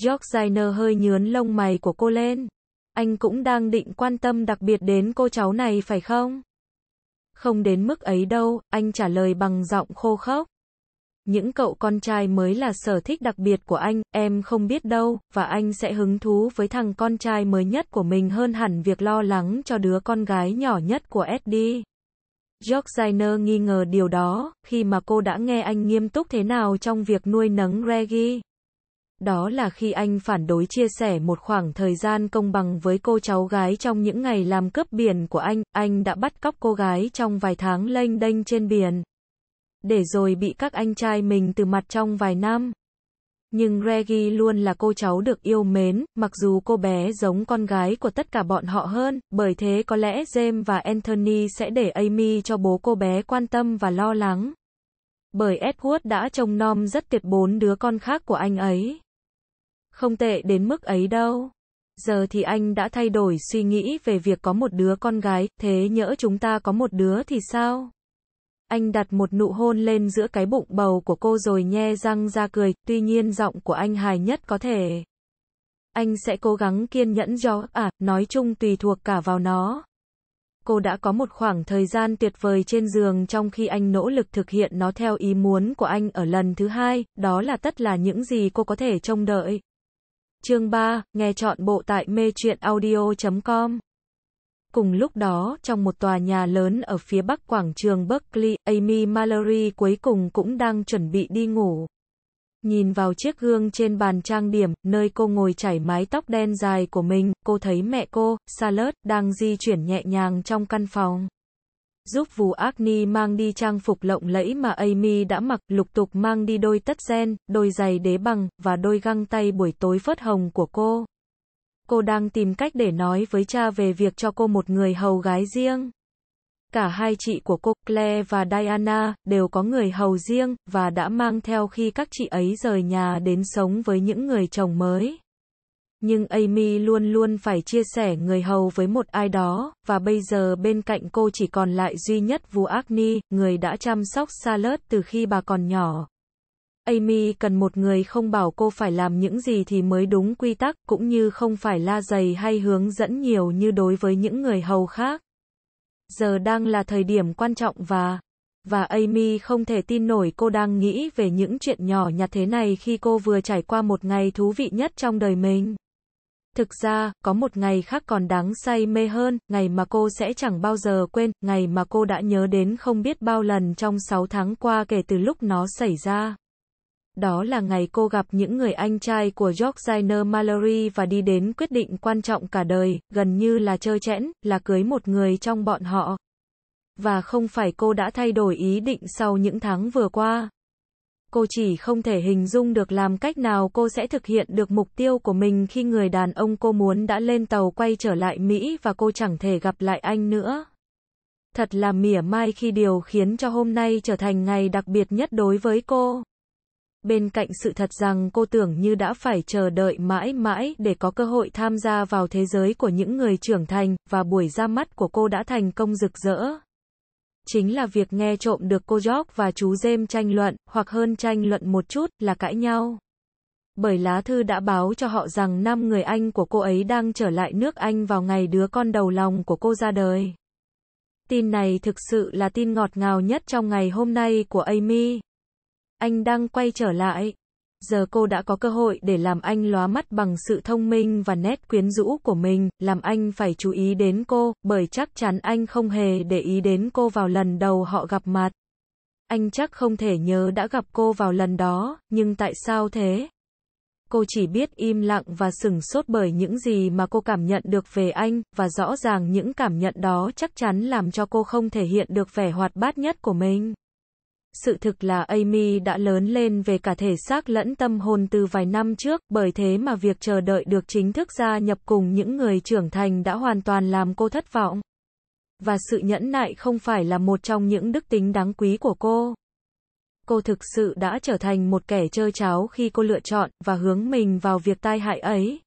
George Zainer hơi nhướn lông mày của cô lên. Anh cũng đang định quan tâm đặc biệt đến cô cháu này phải không? Không đến mức ấy đâu, anh trả lời bằng giọng khô khốc. Những cậu con trai mới là sở thích đặc biệt của anh, em không biết đâu, và anh sẽ hứng thú với thằng con trai mới nhất của mình hơn hẳn việc lo lắng cho đứa con gái nhỏ nhất của Eddie. George Zainer nghi ngờ điều đó, khi mà cô đã nghe anh nghiêm túc thế nào trong việc nuôi nấng Reggie. Đó là khi anh phản đối chia sẻ một khoảng thời gian công bằng với cô cháu gái trong những ngày làm cướp biển của anh, anh đã bắt cóc cô gái trong vài tháng lênh đênh trên biển. Để rồi bị các anh trai mình từ mặt trong vài năm. Nhưng Reggie luôn là cô cháu được yêu mến, mặc dù cô bé giống con gái của tất cả bọn họ hơn, bởi thế có lẽ James và Anthony sẽ để Amy cho bố cô bé quan tâm và lo lắng. Bởi Edward đã trông nom rất tuyệt bốn đứa con khác của anh ấy. Không tệ đến mức ấy đâu. Giờ thì anh đã thay đổi suy nghĩ về việc có một đứa con gái, thế nhỡ chúng ta có một đứa thì sao? Anh đặt một nụ hôn lên giữa cái bụng bầu của cô rồi nhe răng ra cười, tuy nhiên giọng của anh hài nhất có thể. Anh sẽ cố gắng kiên nhẫn cho, à, nói chung tùy thuộc cả vào nó. Cô đã có một khoảng thời gian tuyệt vời trên giường trong khi anh nỗ lực thực hiện nó theo ý muốn của anh ở lần thứ hai, đó là tất là những gì cô có thể trông đợi. Chương 3, nghe chọn bộ tại mê audio com Cùng lúc đó, trong một tòa nhà lớn ở phía bắc quảng trường Berkeley, Amy Mallory cuối cùng cũng đang chuẩn bị đi ngủ. Nhìn vào chiếc gương trên bàn trang điểm, nơi cô ngồi chảy mái tóc đen dài của mình, cô thấy mẹ cô, Charlotte, đang di chuyển nhẹ nhàng trong căn phòng giúp Vù Agni mang đi trang phục lộng lẫy mà Amy đã mặc, lục tục mang đi đôi tất gen, đôi giày đế bằng, và đôi găng tay buổi tối phớt hồng của cô. Cô đang tìm cách để nói với cha về việc cho cô một người hầu gái riêng. Cả hai chị của cô, Claire và Diana, đều có người hầu riêng, và đã mang theo khi các chị ấy rời nhà đến sống với những người chồng mới. Nhưng Amy luôn luôn phải chia sẻ người hầu với một ai đó, và bây giờ bên cạnh cô chỉ còn lại duy nhất Vu Agni, người đã chăm sóc Salad từ khi bà còn nhỏ. Amy cần một người không bảo cô phải làm những gì thì mới đúng quy tắc, cũng như không phải la dày hay hướng dẫn nhiều như đối với những người hầu khác. Giờ đang là thời điểm quan trọng và và Amy không thể tin nổi cô đang nghĩ về những chuyện nhỏ nhặt thế này khi cô vừa trải qua một ngày thú vị nhất trong đời mình. Thực ra, có một ngày khác còn đáng say mê hơn, ngày mà cô sẽ chẳng bao giờ quên, ngày mà cô đã nhớ đến không biết bao lần trong 6 tháng qua kể từ lúc nó xảy ra. Đó là ngày cô gặp những người anh trai của George Zainer Mallory và đi đến quyết định quan trọng cả đời, gần như là chơi chẽn, là cưới một người trong bọn họ. Và không phải cô đã thay đổi ý định sau những tháng vừa qua. Cô chỉ không thể hình dung được làm cách nào cô sẽ thực hiện được mục tiêu của mình khi người đàn ông cô muốn đã lên tàu quay trở lại Mỹ và cô chẳng thể gặp lại anh nữa. Thật là mỉa mai khi điều khiến cho hôm nay trở thành ngày đặc biệt nhất đối với cô. Bên cạnh sự thật rằng cô tưởng như đã phải chờ đợi mãi mãi để có cơ hội tham gia vào thế giới của những người trưởng thành, và buổi ra mắt của cô đã thành công rực rỡ. Chính là việc nghe trộm được cô Jock và chú James tranh luận, hoặc hơn tranh luận một chút, là cãi nhau. Bởi lá thư đã báo cho họ rằng năm người anh của cô ấy đang trở lại nước Anh vào ngày đứa con đầu lòng của cô ra đời. Tin này thực sự là tin ngọt ngào nhất trong ngày hôm nay của Amy. Anh đang quay trở lại. Giờ cô đã có cơ hội để làm anh lóa mắt bằng sự thông minh và nét quyến rũ của mình, làm anh phải chú ý đến cô, bởi chắc chắn anh không hề để ý đến cô vào lần đầu họ gặp mặt. Anh chắc không thể nhớ đã gặp cô vào lần đó, nhưng tại sao thế? Cô chỉ biết im lặng và sừng sốt bởi những gì mà cô cảm nhận được về anh, và rõ ràng những cảm nhận đó chắc chắn làm cho cô không thể hiện được vẻ hoạt bát nhất của mình. Sự thực là Amy đã lớn lên về cả thể xác lẫn tâm hồn từ vài năm trước, bởi thế mà việc chờ đợi được chính thức gia nhập cùng những người trưởng thành đã hoàn toàn làm cô thất vọng. Và sự nhẫn nại không phải là một trong những đức tính đáng quý của cô. Cô thực sự đã trở thành một kẻ chơi cháo khi cô lựa chọn và hướng mình vào việc tai hại ấy.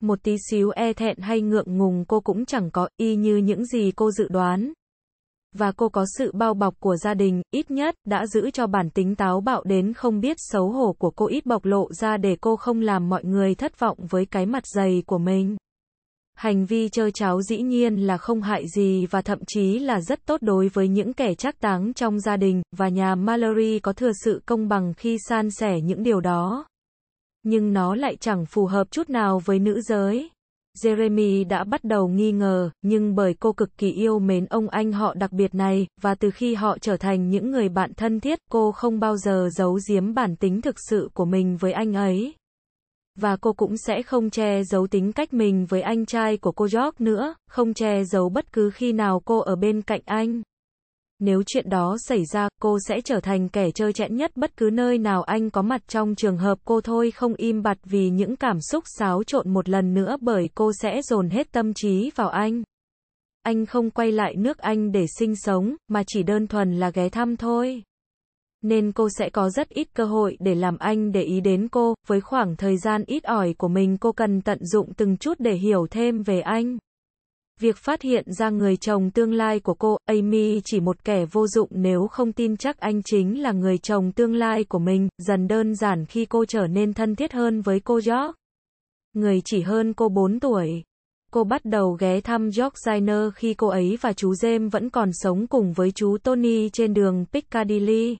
Một tí xíu e thẹn hay ngượng ngùng cô cũng chẳng có, y như những gì cô dự đoán. Và cô có sự bao bọc của gia đình, ít nhất, đã giữ cho bản tính táo bạo đến không biết xấu hổ của cô ít bộc lộ ra để cô không làm mọi người thất vọng với cái mặt dày của mình. Hành vi chơi cháo dĩ nhiên là không hại gì và thậm chí là rất tốt đối với những kẻ chắc táng trong gia đình, và nhà Mallory có thừa sự công bằng khi san sẻ những điều đó. Nhưng nó lại chẳng phù hợp chút nào với nữ giới. Jeremy đã bắt đầu nghi ngờ, nhưng bởi cô cực kỳ yêu mến ông anh họ đặc biệt này, và từ khi họ trở thành những người bạn thân thiết, cô không bao giờ giấu giếm bản tính thực sự của mình với anh ấy. Và cô cũng sẽ không che giấu tính cách mình với anh trai của cô George nữa, không che giấu bất cứ khi nào cô ở bên cạnh anh. Nếu chuyện đó xảy ra, cô sẽ trở thành kẻ chơi chẽn nhất bất cứ nơi nào anh có mặt trong trường hợp cô thôi không im bặt vì những cảm xúc xáo trộn một lần nữa bởi cô sẽ dồn hết tâm trí vào anh. Anh không quay lại nước Anh để sinh sống, mà chỉ đơn thuần là ghé thăm thôi. Nên cô sẽ có rất ít cơ hội để làm anh để ý đến cô, với khoảng thời gian ít ỏi của mình cô cần tận dụng từng chút để hiểu thêm về anh. Việc phát hiện ra người chồng tương lai của cô, Amy chỉ một kẻ vô dụng nếu không tin chắc anh chính là người chồng tương lai của mình, dần đơn giản khi cô trở nên thân thiết hơn với cô York. Người chỉ hơn cô 4 tuổi. Cô bắt đầu ghé thăm York Ziner khi cô ấy và chú James vẫn còn sống cùng với chú Tony trên đường Piccadilly.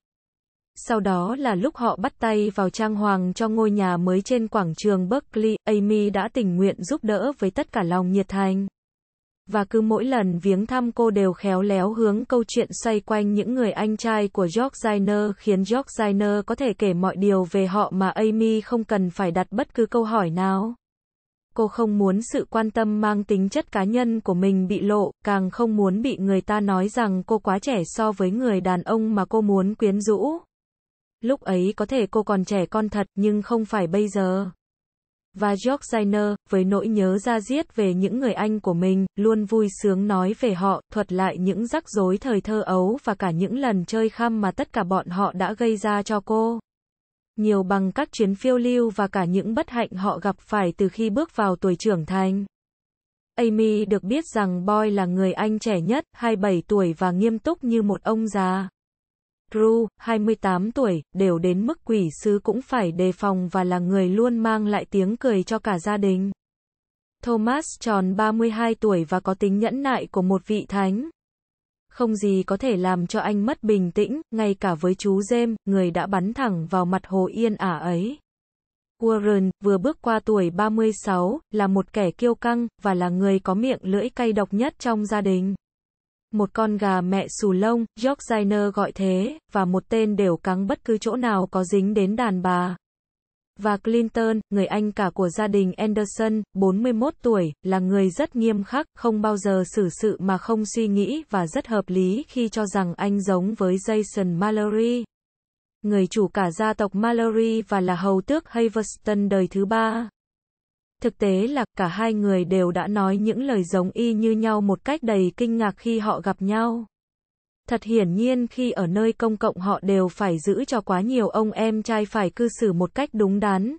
Sau đó là lúc họ bắt tay vào trang hoàng cho ngôi nhà mới trên quảng trường Berkeley, Amy đã tình nguyện giúp đỡ với tất cả lòng nhiệt thành. Và cứ mỗi lần viếng thăm cô đều khéo léo hướng câu chuyện xoay quanh những người anh trai của George Zainer khiến George Zainer có thể kể mọi điều về họ mà Amy không cần phải đặt bất cứ câu hỏi nào. Cô không muốn sự quan tâm mang tính chất cá nhân của mình bị lộ, càng không muốn bị người ta nói rằng cô quá trẻ so với người đàn ông mà cô muốn quyến rũ. Lúc ấy có thể cô còn trẻ con thật, nhưng không phải bây giờ và George Zainer, với nỗi nhớ ra diết về những người anh của mình, luôn vui sướng nói về họ, thuật lại những rắc rối thời thơ ấu và cả những lần chơi khăm mà tất cả bọn họ đã gây ra cho cô. Nhiều bằng các chuyến phiêu lưu và cả những bất hạnh họ gặp phải từ khi bước vào tuổi trưởng thành. Amy được biết rằng Boy là người anh trẻ nhất, 27 tuổi và nghiêm túc như một ông già. Drew, 28 tuổi, đều đến mức quỷ sứ cũng phải đề phòng và là người luôn mang lại tiếng cười cho cả gia đình. Thomas tròn 32 tuổi và có tính nhẫn nại của một vị thánh. Không gì có thể làm cho anh mất bình tĩnh, ngay cả với chú James, người đã bắn thẳng vào mặt hồ yên ả ấy. Warren, vừa bước qua tuổi 36, là một kẻ kiêu căng, và là người có miệng lưỡi cay độc nhất trong gia đình. Một con gà mẹ xù lông, Yorkshire gọi thế, và một tên đều cắn bất cứ chỗ nào có dính đến đàn bà. Và Clinton, người anh cả của gia đình Anderson, 41 tuổi, là người rất nghiêm khắc, không bao giờ xử sự mà không suy nghĩ và rất hợp lý khi cho rằng anh giống với Jason Mallory. người chủ cả gia tộc Mallory và là hầu tước Haverston đời thứ ba. Thực tế là cả hai người đều đã nói những lời giống y như nhau một cách đầy kinh ngạc khi họ gặp nhau. Thật hiển nhiên khi ở nơi công cộng họ đều phải giữ cho quá nhiều ông em trai phải cư xử một cách đúng đắn.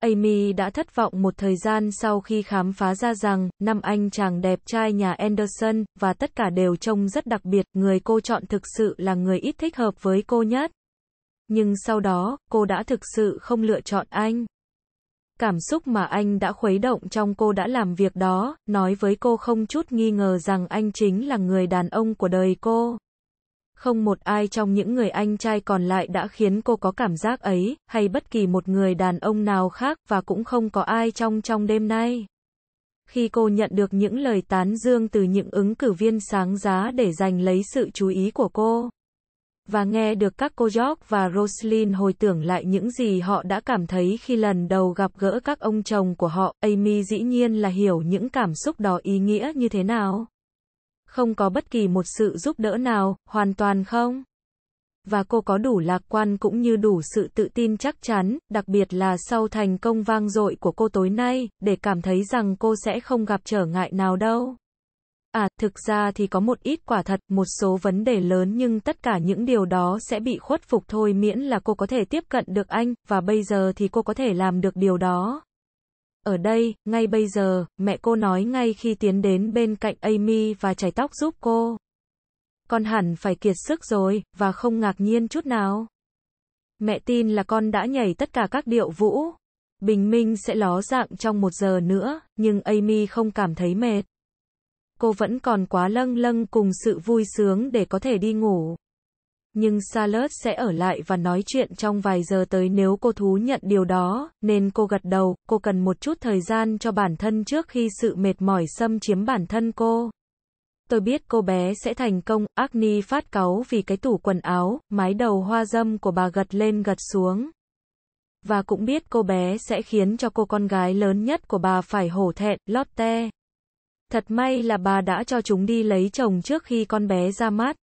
Amy đã thất vọng một thời gian sau khi khám phá ra rằng, năm anh chàng đẹp trai nhà Anderson, và tất cả đều trông rất đặc biệt, người cô chọn thực sự là người ít thích hợp với cô nhất. Nhưng sau đó, cô đã thực sự không lựa chọn anh. Cảm xúc mà anh đã khuấy động trong cô đã làm việc đó, nói với cô không chút nghi ngờ rằng anh chính là người đàn ông của đời cô. Không một ai trong những người anh trai còn lại đã khiến cô có cảm giác ấy, hay bất kỳ một người đàn ông nào khác, và cũng không có ai trong trong đêm nay. Khi cô nhận được những lời tán dương từ những ứng cử viên sáng giá để giành lấy sự chú ý của cô, và nghe được các cô York và Roslyn hồi tưởng lại những gì họ đã cảm thấy khi lần đầu gặp gỡ các ông chồng của họ, Amy dĩ nhiên là hiểu những cảm xúc đó ý nghĩa như thế nào. Không có bất kỳ một sự giúp đỡ nào, hoàn toàn không. Và cô có đủ lạc quan cũng như đủ sự tự tin chắc chắn, đặc biệt là sau thành công vang dội của cô tối nay, để cảm thấy rằng cô sẽ không gặp trở ngại nào đâu. À, thực ra thì có một ít quả thật, một số vấn đề lớn nhưng tất cả những điều đó sẽ bị khuất phục thôi miễn là cô có thể tiếp cận được anh, và bây giờ thì cô có thể làm được điều đó. Ở đây, ngay bây giờ, mẹ cô nói ngay khi tiến đến bên cạnh Amy và chải tóc giúp cô. Con hẳn phải kiệt sức rồi, và không ngạc nhiên chút nào. Mẹ tin là con đã nhảy tất cả các điệu vũ. Bình minh sẽ ló dạng trong một giờ nữa, nhưng Amy không cảm thấy mệt. Cô vẫn còn quá lâng lâng cùng sự vui sướng để có thể đi ngủ nhưng Charlotte sẽ ở lại và nói chuyện trong vài giờ tới nếu cô thú nhận điều đó, nên cô gật đầu, cô cần một chút thời gian cho bản thân trước khi sự mệt mỏi xâm chiếm bản thân cô. Tôi biết cô bé sẽ thành công, Agni phát cáu vì cái tủ quần áo, mái đầu hoa dâm của bà gật lên gật xuống. Và cũng biết cô bé sẽ khiến cho cô con gái lớn nhất của bà phải hổ thẹn, Lotte. Thật may là bà đã cho chúng đi lấy chồng trước khi con bé ra mắt.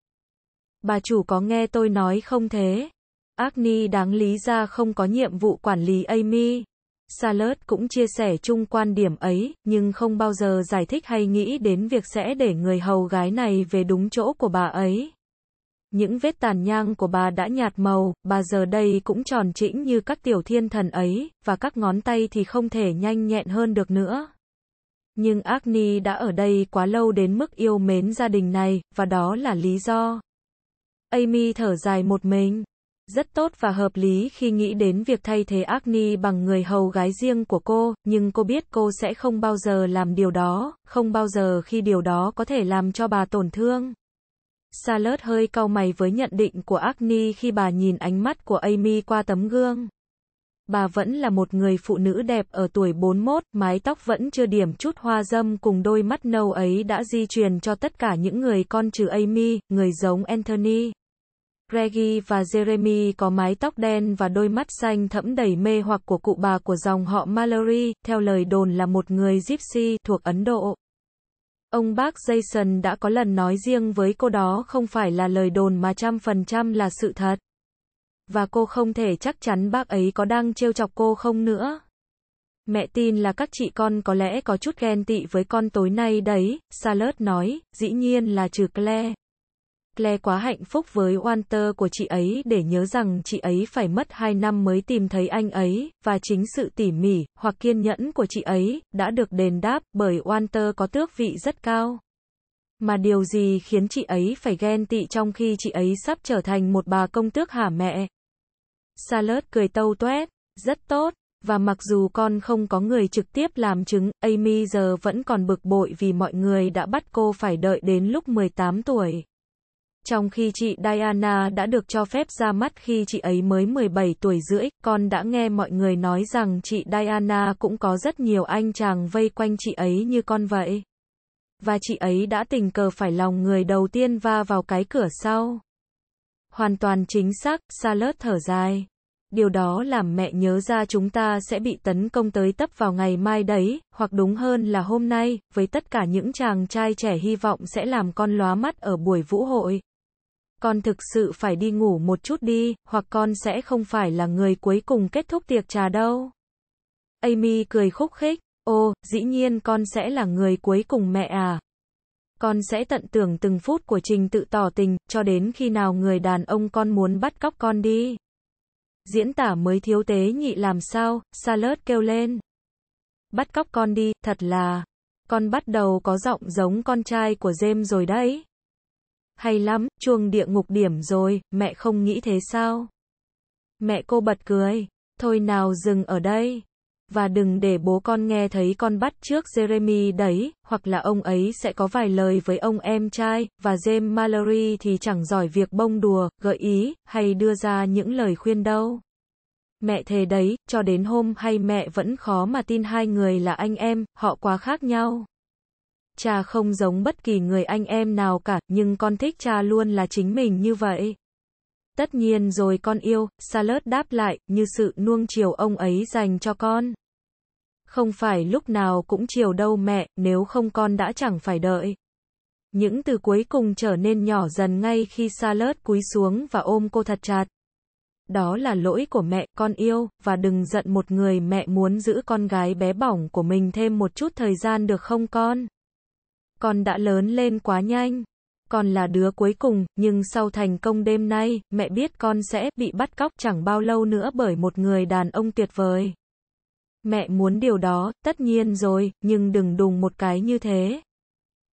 Bà chủ có nghe tôi nói không thế? Agni đáng lý ra không có nhiệm vụ quản lý Amy. Salad cũng chia sẻ chung quan điểm ấy, nhưng không bao giờ giải thích hay nghĩ đến việc sẽ để người hầu gái này về đúng chỗ của bà ấy. Những vết tàn nhang của bà đã nhạt màu, bà giờ đây cũng tròn trĩnh như các tiểu thiên thần ấy, và các ngón tay thì không thể nhanh nhẹn hơn được nữa. Nhưng Agni đã ở đây quá lâu đến mức yêu mến gia đình này, và đó là lý do. Amy thở dài một mình. Rất tốt và hợp lý khi nghĩ đến việc thay thế Agni bằng người hầu gái riêng của cô, nhưng cô biết cô sẽ không bao giờ làm điều đó, không bao giờ khi điều đó có thể làm cho bà tổn thương. Charlotte hơi cau mày với nhận định của Agni khi bà nhìn ánh mắt của Amy qua tấm gương bà vẫn là một người phụ nữ đẹp ở tuổi 41, mái tóc vẫn chưa điểm chút hoa dâm cùng đôi mắt nâu ấy đã di truyền cho tất cả những người con trừ Amy, người giống Anthony. Reggie và Jeremy có mái tóc đen và đôi mắt xanh thẫm đầy mê hoặc của cụ bà của dòng họ Mallory, theo lời đồn là một người Gypsy thuộc Ấn Độ. Ông bác Jason đã có lần nói riêng với cô đó không phải là lời đồn mà trăm phần trăm là sự thật. Và cô không thể chắc chắn bác ấy có đang trêu chọc cô không nữa. Mẹ tin là các chị con có lẽ có chút ghen tị với con tối nay đấy, salad nói, dĩ nhiên là trừ Claire. Claire quá hạnh phúc với Walter của chị ấy để nhớ rằng chị ấy phải mất 2 năm mới tìm thấy anh ấy, và chính sự tỉ mỉ, hoặc kiên nhẫn của chị ấy, đã được đền đáp, bởi Walter có tước vị rất cao. Mà điều gì khiến chị ấy phải ghen tị trong khi chị ấy sắp trở thành một bà công tước hả mẹ? Salad cười tâu toét, rất tốt. Và mặc dù con không có người trực tiếp làm chứng, Amy giờ vẫn còn bực bội vì mọi người đã bắt cô phải đợi đến lúc 18 tuổi. Trong khi chị Diana đã được cho phép ra mắt khi chị ấy mới 17 tuổi rưỡi, con đã nghe mọi người nói rằng chị Diana cũng có rất nhiều anh chàng vây quanh chị ấy như con vậy. Và chị ấy đã tình cờ phải lòng người đầu tiên va vào cái cửa sau. Hoàn toàn chính xác, Charlotte thở dài. Điều đó làm mẹ nhớ ra chúng ta sẽ bị tấn công tới tấp vào ngày mai đấy, hoặc đúng hơn là hôm nay, với tất cả những chàng trai trẻ hy vọng sẽ làm con lóa mắt ở buổi vũ hội. con thực sự phải đi ngủ một chút đi, hoặc con sẽ không phải là người cuối cùng kết thúc tiệc trà đâu. Amy cười khúc khích, ô, dĩ nhiên con sẽ là người cuối cùng mẹ à. Con sẽ tận tưởng từng phút của trình tự tỏ tình, cho đến khi nào người đàn ông con muốn bắt cóc con đi. Diễn tả mới thiếu tế nhị làm sao, Salad kêu lên. Bắt cóc con đi, thật là. Con bắt đầu có giọng giống con trai của James rồi đấy. Hay lắm, chuông địa ngục điểm rồi, mẹ không nghĩ thế sao? Mẹ cô bật cười. Thôi nào dừng ở đây. Và đừng để bố con nghe thấy con bắt trước Jeremy đấy, hoặc là ông ấy sẽ có vài lời với ông em trai, và James Mallory thì chẳng giỏi việc bông đùa, gợi ý, hay đưa ra những lời khuyên đâu. Mẹ thề đấy, cho đến hôm hay mẹ vẫn khó mà tin hai người là anh em, họ quá khác nhau. Cha không giống bất kỳ người anh em nào cả, nhưng con thích cha luôn là chính mình như vậy. Tất nhiên rồi con yêu, Salad đáp lại, như sự nuông chiều ông ấy dành cho con. Không phải lúc nào cũng chiều đâu mẹ, nếu không con đã chẳng phải đợi. Những từ cuối cùng trở nên nhỏ dần ngay khi Salad cúi xuống và ôm cô thật chặt. Đó là lỗi của mẹ, con yêu, và đừng giận một người mẹ muốn giữ con gái bé bỏng của mình thêm một chút thời gian được không con? Con đã lớn lên quá nhanh. Con là đứa cuối cùng, nhưng sau thành công đêm nay, mẹ biết con sẽ bị bắt cóc chẳng bao lâu nữa bởi một người đàn ông tuyệt vời. Mẹ muốn điều đó, tất nhiên rồi, nhưng đừng đùng một cái như thế.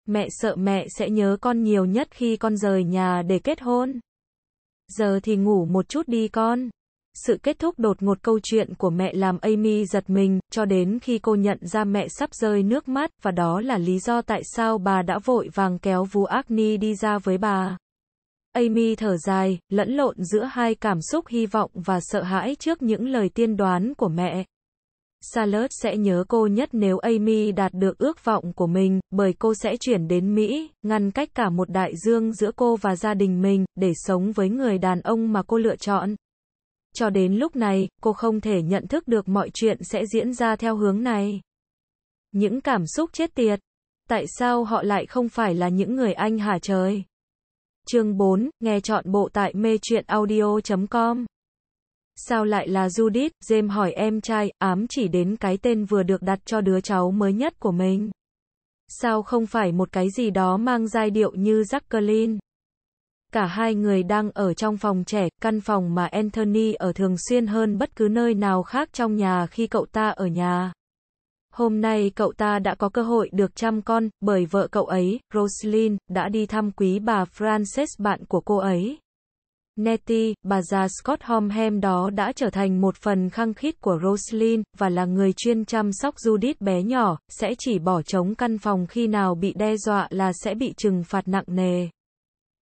Mẹ sợ mẹ sẽ nhớ con nhiều nhất khi con rời nhà để kết hôn. Giờ thì ngủ một chút đi con. Sự kết thúc đột ngột câu chuyện của mẹ làm Amy giật mình, cho đến khi cô nhận ra mẹ sắp rơi nước mắt, và đó là lý do tại sao bà đã vội vàng kéo vú Agni đi ra với bà. Amy thở dài, lẫn lộn giữa hai cảm xúc hy vọng và sợ hãi trước những lời tiên đoán của mẹ. Charlotte sẽ nhớ cô nhất nếu Amy đạt được ước vọng của mình, bởi cô sẽ chuyển đến Mỹ, ngăn cách cả một đại dương giữa cô và gia đình mình, để sống với người đàn ông mà cô lựa chọn. Cho đến lúc này, cô không thể nhận thức được mọi chuyện sẽ diễn ra theo hướng này. Những cảm xúc chết tiệt. Tại sao họ lại không phải là những người anh hả trời? Chương 4, nghe chọn bộ tại mê audio.com Sao lại là Judith? James hỏi em trai, ám chỉ đến cái tên vừa được đặt cho đứa cháu mới nhất của mình. Sao không phải một cái gì đó mang giai điệu như Jacqueline? Cả hai người đang ở trong phòng trẻ, căn phòng mà Anthony ở thường xuyên hơn bất cứ nơi nào khác trong nhà khi cậu ta ở nhà. Hôm nay cậu ta đã có cơ hội được chăm con, bởi vợ cậu ấy, Roslyn, đã đi thăm quý bà Frances bạn của cô ấy. Nettie, bà già Scott Homham đó đã trở thành một phần khăng khít của Roslyn, và là người chuyên chăm sóc Judith bé nhỏ, sẽ chỉ bỏ trống căn phòng khi nào bị đe dọa là sẽ bị trừng phạt nặng nề.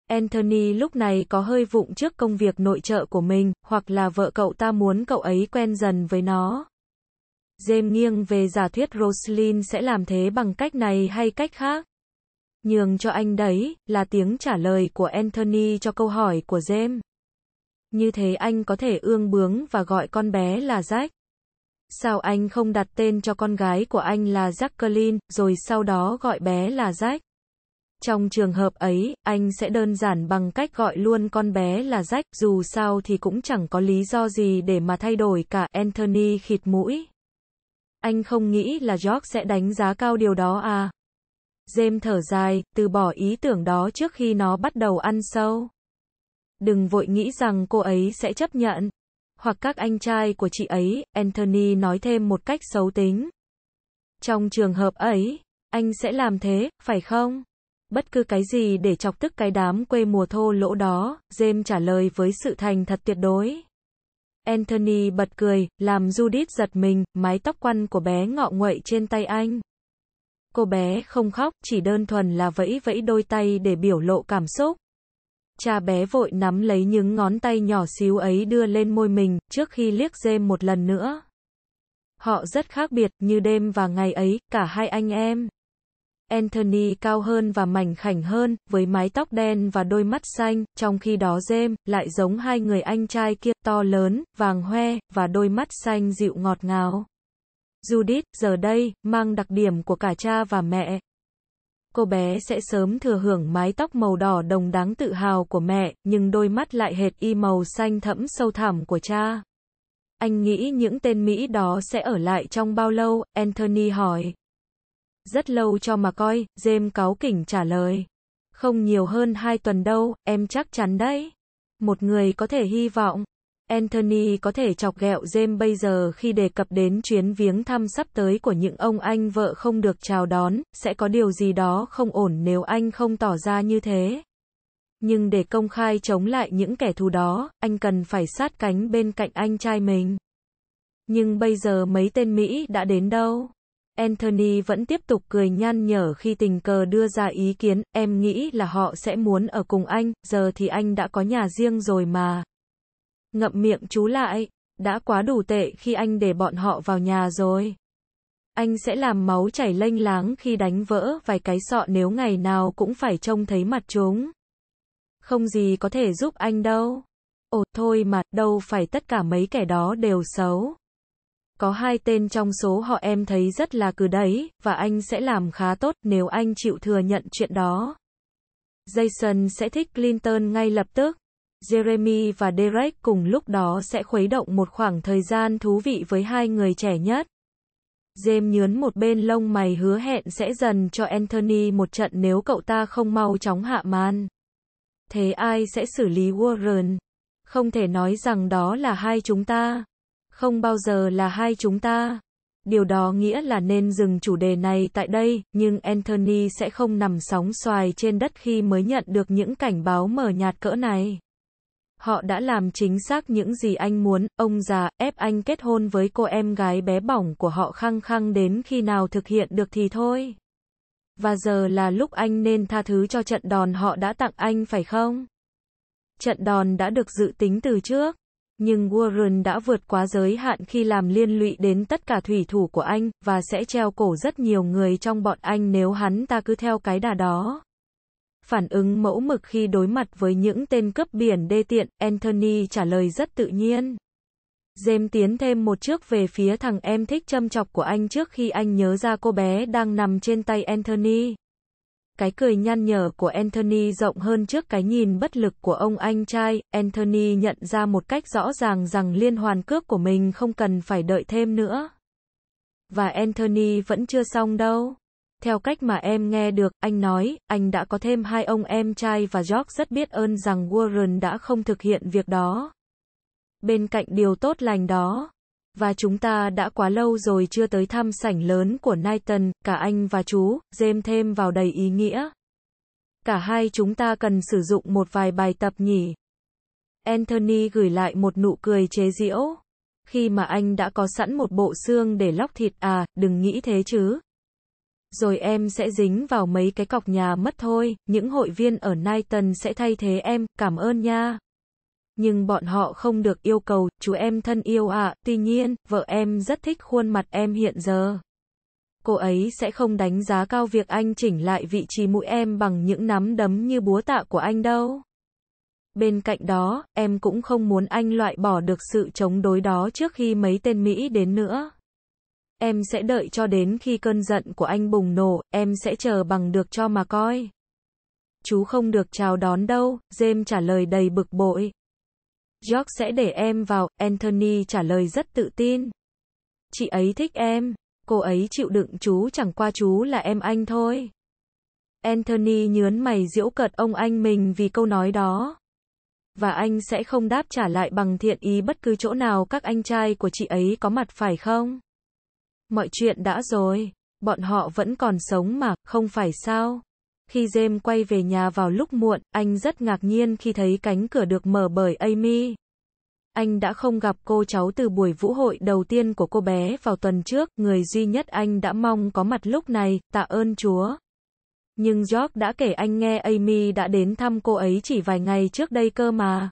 Anthony lúc này có hơi vụng trước công việc nội trợ của mình, hoặc là vợ cậu ta muốn cậu ấy quen dần với nó. James nghiêng về giả thuyết Roslyn sẽ làm thế bằng cách này hay cách khác. Nhường cho anh đấy, là tiếng trả lời của Anthony cho câu hỏi của James. Như thế anh có thể ương bướng và gọi con bé là Jack. Sao anh không đặt tên cho con gái của anh là Jacqueline, rồi sau đó gọi bé là Jack? Trong trường hợp ấy, anh sẽ đơn giản bằng cách gọi luôn con bé là Jack, dù sao thì cũng chẳng có lý do gì để mà thay đổi cả, Anthony khịt mũi. Anh không nghĩ là George sẽ đánh giá cao điều đó à? James thở dài, từ bỏ ý tưởng đó trước khi nó bắt đầu ăn sâu. Đừng vội nghĩ rằng cô ấy sẽ chấp nhận. Hoặc các anh trai của chị ấy, Anthony nói thêm một cách xấu tính. Trong trường hợp ấy, anh sẽ làm thế, phải không? Bất cứ cái gì để chọc tức cái đám quê mùa thô lỗ đó, James trả lời với sự thành thật tuyệt đối. Anthony bật cười, làm Judith giật mình, mái tóc quăn của bé ngọ nguậy trên tay anh. Cô bé không khóc, chỉ đơn thuần là vẫy vẫy đôi tay để biểu lộ cảm xúc. Cha bé vội nắm lấy những ngón tay nhỏ xíu ấy đưa lên môi mình, trước khi liếc dê một lần nữa. Họ rất khác biệt, như đêm và ngày ấy, cả hai anh em. Anthony cao hơn và mảnh khảnh hơn, với mái tóc đen và đôi mắt xanh, trong khi đó James, lại giống hai người anh trai kia, to lớn, vàng hoe, và đôi mắt xanh dịu ngọt ngào. Judith, giờ đây, mang đặc điểm của cả cha và mẹ cô bé sẽ sớm thừa hưởng mái tóc màu đỏ đồng đáng tự hào của mẹ, nhưng đôi mắt lại hệt y màu xanh thẫm sâu thẳm của cha. Anh nghĩ những tên Mỹ đó sẽ ở lại trong bao lâu? Anthony hỏi. Rất lâu cho mà coi, James cáu kỉnh trả lời. Không nhiều hơn hai tuần đâu, em chắc chắn đấy. Một người có thể hy vọng. Anthony có thể chọc ghẹo James bây giờ khi đề cập đến chuyến viếng thăm sắp tới của những ông anh vợ không được chào đón, sẽ có điều gì đó không ổn nếu anh không tỏ ra như thế. Nhưng để công khai chống lại những kẻ thù đó, anh cần phải sát cánh bên cạnh anh trai mình. Nhưng bây giờ mấy tên Mỹ đã đến đâu? Anthony vẫn tiếp tục cười nhăn nhở khi tình cờ đưa ra ý kiến, em nghĩ là họ sẽ muốn ở cùng anh, giờ thì anh đã có nhà riêng rồi mà. Ngậm miệng chú lại, đã quá đủ tệ khi anh để bọn họ vào nhà rồi. Anh sẽ làm máu chảy lênh láng khi đánh vỡ vài cái sọ nếu ngày nào cũng phải trông thấy mặt chúng. Không gì có thể giúp anh đâu. Ồ thôi mà, đâu phải tất cả mấy kẻ đó đều xấu. Có hai tên trong số họ em thấy rất là cừ đấy, và anh sẽ làm khá tốt nếu anh chịu thừa nhận chuyện đó. Jason sẽ thích Clinton ngay lập tức. Jeremy và Derek cùng lúc đó sẽ khuấy động một khoảng thời gian thú vị với hai người trẻ nhất. James nhướn một bên lông mày hứa hẹn sẽ dần cho Anthony một trận nếu cậu ta không mau chóng hạ man. Thế ai sẽ xử lý Warren? Không thể nói rằng đó là hai chúng ta. Không bao giờ là hai chúng ta. Điều đó nghĩa là nên dừng chủ đề này tại đây, nhưng Anthony sẽ không nằm sóng xoài trên đất khi mới nhận được những cảnh báo mờ nhạt cỡ này. Họ đã làm chính xác những gì anh muốn, ông già, ép anh kết hôn với cô em gái bé bỏng của họ khăng khăng đến khi nào thực hiện được thì thôi. Và giờ là lúc anh nên tha thứ cho trận đòn họ đã tặng anh phải không? Trận đòn đã được dự tính từ trước. Nhưng Warren đã vượt quá giới hạn khi làm liên lụy đến tất cả thủy thủ của anh, và sẽ treo cổ rất nhiều người trong bọn anh nếu hắn ta cứ theo cái đà đó. Phản ứng mẫu mực khi đối mặt với những tên cướp biển đê tiện, Anthony trả lời rất tự nhiên. James tiến thêm một trước về phía thằng em thích châm chọc của anh trước khi anh nhớ ra cô bé đang nằm trên tay Anthony. Cái cười nhăn nhở của Anthony rộng hơn trước cái nhìn bất lực của ông anh trai, Anthony nhận ra một cách rõ ràng rằng liên hoàn cước của mình không cần phải đợi thêm nữa. Và Anthony vẫn chưa xong đâu. Theo cách mà em nghe được, anh nói, anh đã có thêm hai ông em trai và George rất biết ơn rằng Warren đã không thực hiện việc đó. Bên cạnh điều tốt lành đó, và chúng ta đã quá lâu rồi chưa tới thăm sảnh lớn của Nathan, cả anh và chú, James thêm vào đầy ý nghĩa. Cả hai chúng ta cần sử dụng một vài bài tập nhỉ. Anthony gửi lại một nụ cười chế giễu. Khi mà anh đã có sẵn một bộ xương để lóc thịt à, đừng nghĩ thế chứ. Rồi em sẽ dính vào mấy cái cọc nhà mất thôi, những hội viên ở Nighton sẽ thay thế em, cảm ơn nha. Nhưng bọn họ không được yêu cầu, chú em thân yêu ạ, à, tuy nhiên, vợ em rất thích khuôn mặt em hiện giờ. Cô ấy sẽ không đánh giá cao việc anh chỉnh lại vị trí mũi em bằng những nắm đấm như búa tạ của anh đâu. Bên cạnh đó, em cũng không muốn anh loại bỏ được sự chống đối đó trước khi mấy tên Mỹ đến nữa. Em sẽ đợi cho đến khi cơn giận của anh bùng nổ, em sẽ chờ bằng được cho mà coi. Chú không được chào đón đâu, James trả lời đầy bực bội. George sẽ để em vào, Anthony trả lời rất tự tin. Chị ấy thích em, cô ấy chịu đựng chú chẳng qua chú là em anh thôi. Anthony nhớn mày giễu cợt ông anh mình vì câu nói đó. Và anh sẽ không đáp trả lại bằng thiện ý bất cứ chỗ nào các anh trai của chị ấy có mặt phải không? Mọi chuyện đã rồi, bọn họ vẫn còn sống mà, không phải sao? Khi James quay về nhà vào lúc muộn, anh rất ngạc nhiên khi thấy cánh cửa được mở bởi Amy. Anh đã không gặp cô cháu từ buổi vũ hội đầu tiên của cô bé vào tuần trước, người duy nhất anh đã mong có mặt lúc này, tạ ơn Chúa. Nhưng George đã kể anh nghe Amy đã đến thăm cô ấy chỉ vài ngày trước đây cơ mà.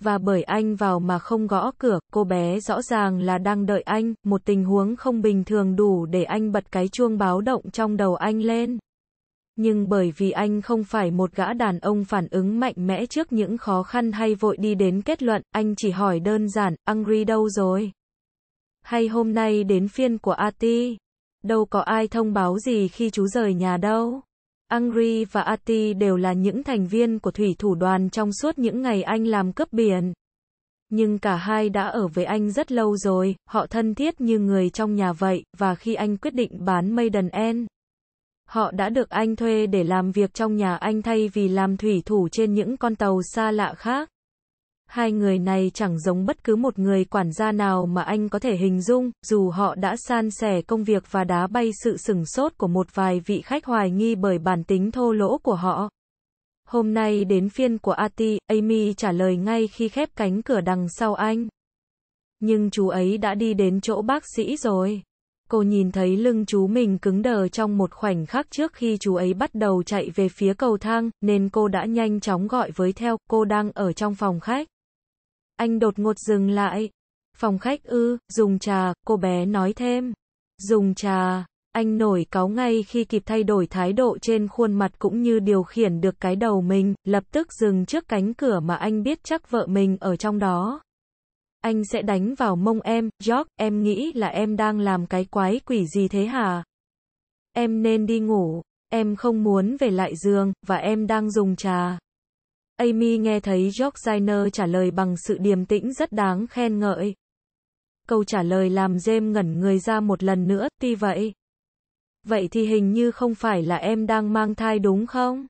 Và bởi anh vào mà không gõ cửa, cô bé rõ ràng là đang đợi anh, một tình huống không bình thường đủ để anh bật cái chuông báo động trong đầu anh lên. Nhưng bởi vì anh không phải một gã đàn ông phản ứng mạnh mẽ trước những khó khăn hay vội đi đến kết luận, anh chỉ hỏi đơn giản, Angry đâu rồi? Hay hôm nay đến phiên của Ati? Đâu có ai thông báo gì khi chú rời nhà đâu? Angry và Ati đều là những thành viên của thủy thủ đoàn trong suốt những ngày anh làm cướp biển. Nhưng cả hai đã ở với anh rất lâu rồi, họ thân thiết như người trong nhà vậy, và khi anh quyết định bán Maiden End, họ đã được anh thuê để làm việc trong nhà anh thay vì làm thủy thủ trên những con tàu xa lạ khác. Hai người này chẳng giống bất cứ một người quản gia nào mà anh có thể hình dung, dù họ đã san sẻ công việc và đá bay sự sửng sốt của một vài vị khách hoài nghi bởi bản tính thô lỗ của họ. Hôm nay đến phiên của Ati, Amy trả lời ngay khi khép cánh cửa đằng sau anh. Nhưng chú ấy đã đi đến chỗ bác sĩ rồi. Cô nhìn thấy lưng chú mình cứng đờ trong một khoảnh khắc trước khi chú ấy bắt đầu chạy về phía cầu thang, nên cô đã nhanh chóng gọi với theo, cô đang ở trong phòng khách. Anh đột ngột dừng lại. Phòng khách ư, dùng trà, cô bé nói thêm. Dùng trà. Anh nổi cáu ngay khi kịp thay đổi thái độ trên khuôn mặt cũng như điều khiển được cái đầu mình, lập tức dừng trước cánh cửa mà anh biết chắc vợ mình ở trong đó. Anh sẽ đánh vào mông em, George, em nghĩ là em đang làm cái quái quỷ gì thế hả? Em nên đi ngủ, em không muốn về lại giường, và em đang dùng trà. Amy nghe thấy George Zainer trả lời bằng sự điềm tĩnh rất đáng khen ngợi. Câu trả lời làm James ngẩn người ra một lần nữa, tuy vậy. Vậy thì hình như không phải là em đang mang thai đúng không?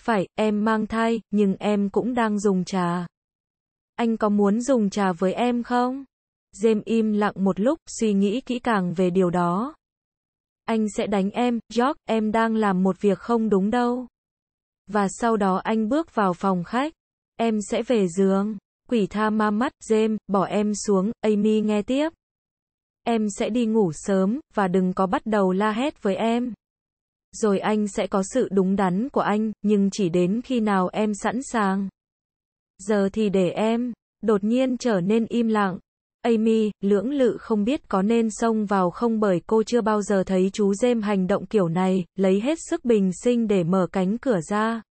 Phải, em mang thai, nhưng em cũng đang dùng trà. Anh có muốn dùng trà với em không? James im lặng một lúc, suy nghĩ kỹ càng về điều đó. Anh sẽ đánh em, George, em đang làm một việc không đúng đâu. Và sau đó anh bước vào phòng khách. Em sẽ về giường. Quỷ tha ma mắt, James, bỏ em xuống, Amy nghe tiếp. Em sẽ đi ngủ sớm, và đừng có bắt đầu la hét với em. Rồi anh sẽ có sự đúng đắn của anh, nhưng chỉ đến khi nào em sẵn sàng. Giờ thì để em. Đột nhiên trở nên im lặng. Amy, lưỡng lự không biết có nên xông vào không bởi cô chưa bao giờ thấy chú James hành động kiểu này, lấy hết sức bình sinh để mở cánh cửa ra.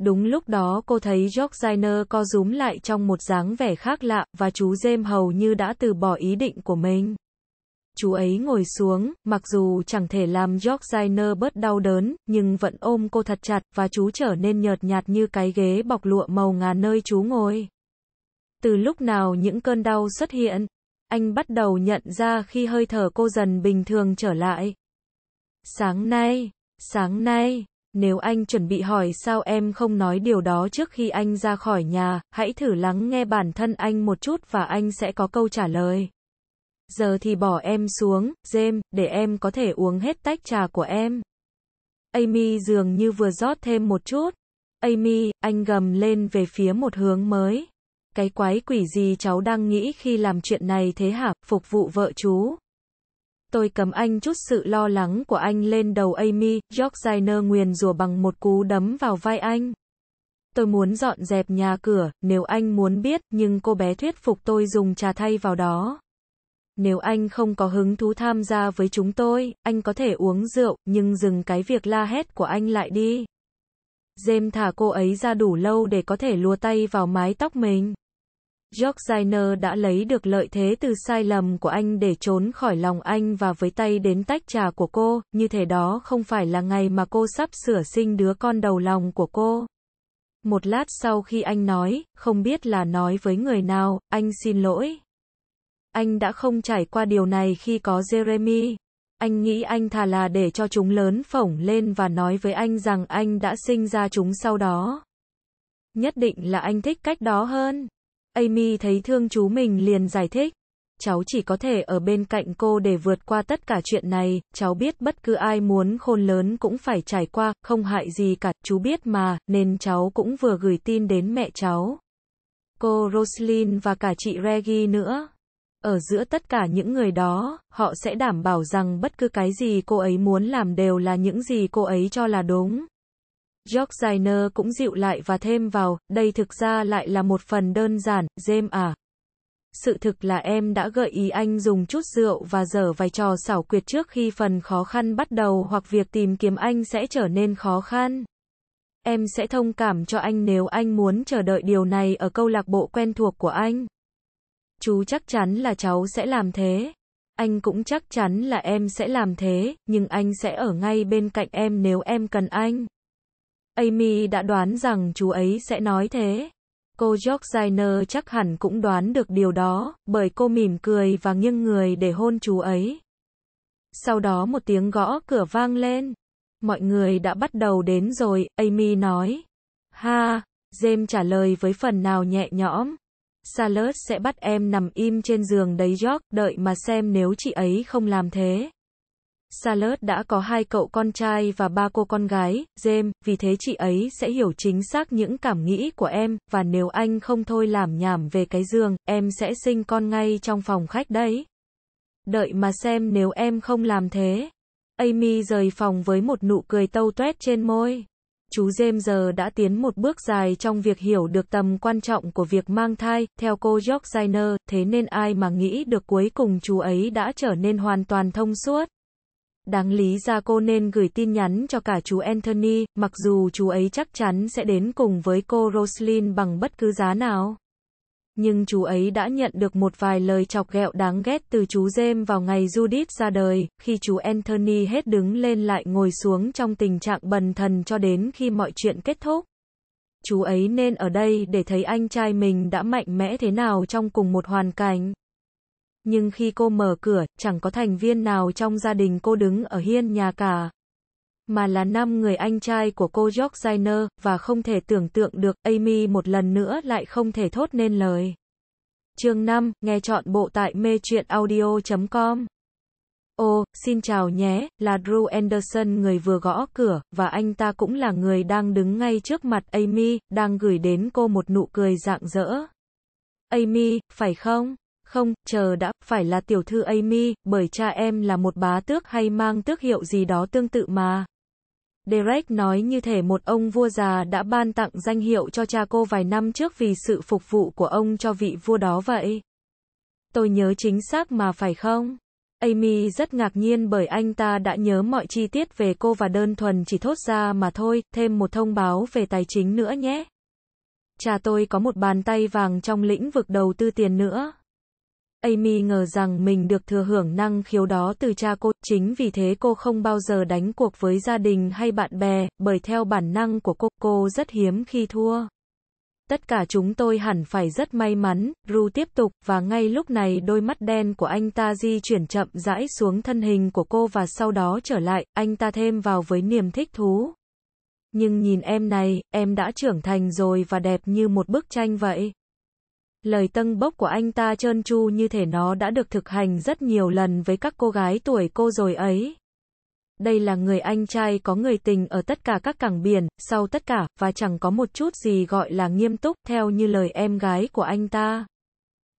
Đúng lúc đó cô thấy George Ziner co rúm lại trong một dáng vẻ khác lạ, và chú James hầu như đã từ bỏ ý định của mình. Chú ấy ngồi xuống, mặc dù chẳng thể làm George Ziner bớt đau đớn, nhưng vẫn ôm cô thật chặt, và chú trở nên nhợt nhạt như cái ghế bọc lụa màu ngà nơi chú ngồi. Từ lúc nào những cơn đau xuất hiện, anh bắt đầu nhận ra khi hơi thở cô dần bình thường trở lại. Sáng nay, sáng nay, nếu anh chuẩn bị hỏi sao em không nói điều đó trước khi anh ra khỏi nhà, hãy thử lắng nghe bản thân anh một chút và anh sẽ có câu trả lời. Giờ thì bỏ em xuống, James, để em có thể uống hết tách trà của em. Amy dường như vừa rót thêm một chút. Amy, anh gầm lên về phía một hướng mới. Cái quái quỷ gì cháu đang nghĩ khi làm chuyện này thế hả, phục vụ vợ chú? Tôi cầm anh chút sự lo lắng của anh lên đầu Amy, york Zainer nguyền rủa bằng một cú đấm vào vai anh. Tôi muốn dọn dẹp nhà cửa, nếu anh muốn biết, nhưng cô bé thuyết phục tôi dùng trà thay vào đó. Nếu anh không có hứng thú tham gia với chúng tôi, anh có thể uống rượu, nhưng dừng cái việc la hét của anh lại đi. James thả cô ấy ra đủ lâu để có thể lùa tay vào mái tóc mình. George đã lấy được lợi thế từ sai lầm của anh để trốn khỏi lòng anh và với tay đến tách trà của cô, như thể đó không phải là ngày mà cô sắp sửa sinh đứa con đầu lòng của cô. Một lát sau khi anh nói, không biết là nói với người nào, anh xin lỗi. Anh đã không trải qua điều này khi có Jeremy. Anh nghĩ anh thà là để cho chúng lớn phổng lên và nói với anh rằng anh đã sinh ra chúng sau đó. Nhất định là anh thích cách đó hơn. Amy thấy thương chú mình liền giải thích. Cháu chỉ có thể ở bên cạnh cô để vượt qua tất cả chuyện này, cháu biết bất cứ ai muốn khôn lớn cũng phải trải qua, không hại gì cả, chú biết mà, nên cháu cũng vừa gửi tin đến mẹ cháu. Cô Roslyn và cả chị Reggie nữa. Ở giữa tất cả những người đó, họ sẽ đảm bảo rằng bất cứ cái gì cô ấy muốn làm đều là những gì cô ấy cho là đúng. George Zainer cũng dịu lại và thêm vào, đây thực ra lại là một phần đơn giản, James à. Sự thực là em đã gợi ý anh dùng chút rượu và dở vài trò xảo quyệt trước khi phần khó khăn bắt đầu hoặc việc tìm kiếm anh sẽ trở nên khó khăn. Em sẽ thông cảm cho anh nếu anh muốn chờ đợi điều này ở câu lạc bộ quen thuộc của anh. Chú chắc chắn là cháu sẽ làm thế. Anh cũng chắc chắn là em sẽ làm thế, nhưng anh sẽ ở ngay bên cạnh em nếu em cần anh. Amy đã đoán rằng chú ấy sẽ nói thế. Cô Georgina chắc hẳn cũng đoán được điều đó, bởi cô mỉm cười và nghiêng người để hôn chú ấy. Sau đó một tiếng gõ cửa vang lên. Mọi người đã bắt đầu đến rồi, Amy nói. Ha, James trả lời với phần nào nhẹ nhõm. Charlotte sẽ bắt em nằm im trên giường đấy George, đợi mà xem nếu chị ấy không làm thế. Salad đã có hai cậu con trai và ba cô con gái, James, vì thế chị ấy sẽ hiểu chính xác những cảm nghĩ của em, và nếu anh không thôi làm nhảm về cái giường, em sẽ sinh con ngay trong phòng khách đấy. Đợi mà xem nếu em không làm thế. Amy rời phòng với một nụ cười tâu tuét trên môi. Chú James giờ đã tiến một bước dài trong việc hiểu được tầm quan trọng của việc mang thai, theo cô Georgina, thế nên ai mà nghĩ được cuối cùng chú ấy đã trở nên hoàn toàn thông suốt. Đáng lý ra cô nên gửi tin nhắn cho cả chú Anthony, mặc dù chú ấy chắc chắn sẽ đến cùng với cô Roslyn bằng bất cứ giá nào. Nhưng chú ấy đã nhận được một vài lời chọc ghẹo đáng ghét từ chú James vào ngày Judith ra đời, khi chú Anthony hết đứng lên lại ngồi xuống trong tình trạng bần thần cho đến khi mọi chuyện kết thúc. Chú ấy nên ở đây để thấy anh trai mình đã mạnh mẽ thế nào trong cùng một hoàn cảnh. Nhưng khi cô mở cửa, chẳng có thành viên nào trong gia đình cô đứng ở hiên nhà cả. Mà là năm người anh trai của cô Georgina, và không thể tưởng tượng được, Amy một lần nữa lại không thể thốt nên lời. Chương 5, nghe chọn bộ tại mê truyện audio.com. Ô, xin chào nhé, là Drew Anderson người vừa gõ cửa, và anh ta cũng là người đang đứng ngay trước mặt Amy, đang gửi đến cô một nụ cười rạng rỡ. Amy, phải không? Không, chờ đã, phải là tiểu thư Amy, bởi cha em là một bá tước hay mang tước hiệu gì đó tương tự mà. Derek nói như thể một ông vua già đã ban tặng danh hiệu cho cha cô vài năm trước vì sự phục vụ của ông cho vị vua đó vậy. Tôi nhớ chính xác mà phải không? Amy rất ngạc nhiên bởi anh ta đã nhớ mọi chi tiết về cô và đơn thuần chỉ thốt ra mà thôi, thêm một thông báo về tài chính nữa nhé. Cha tôi có một bàn tay vàng trong lĩnh vực đầu tư tiền nữa. Amy ngờ rằng mình được thừa hưởng năng khiếu đó từ cha cô, chính vì thế cô không bao giờ đánh cuộc với gia đình hay bạn bè, bởi theo bản năng của cô, cô rất hiếm khi thua. Tất cả chúng tôi hẳn phải rất may mắn, Ru tiếp tục, và ngay lúc này đôi mắt đen của anh ta di chuyển chậm rãi xuống thân hình của cô và sau đó trở lại, anh ta thêm vào với niềm thích thú. Nhưng nhìn em này, em đã trưởng thành rồi và đẹp như một bức tranh vậy. Lời tân bốc của anh ta trơn tru như thể nó đã được thực hành rất nhiều lần với các cô gái tuổi cô rồi ấy. Đây là người anh trai có người tình ở tất cả các cảng biển, sau tất cả, và chẳng có một chút gì gọi là nghiêm túc, theo như lời em gái của anh ta.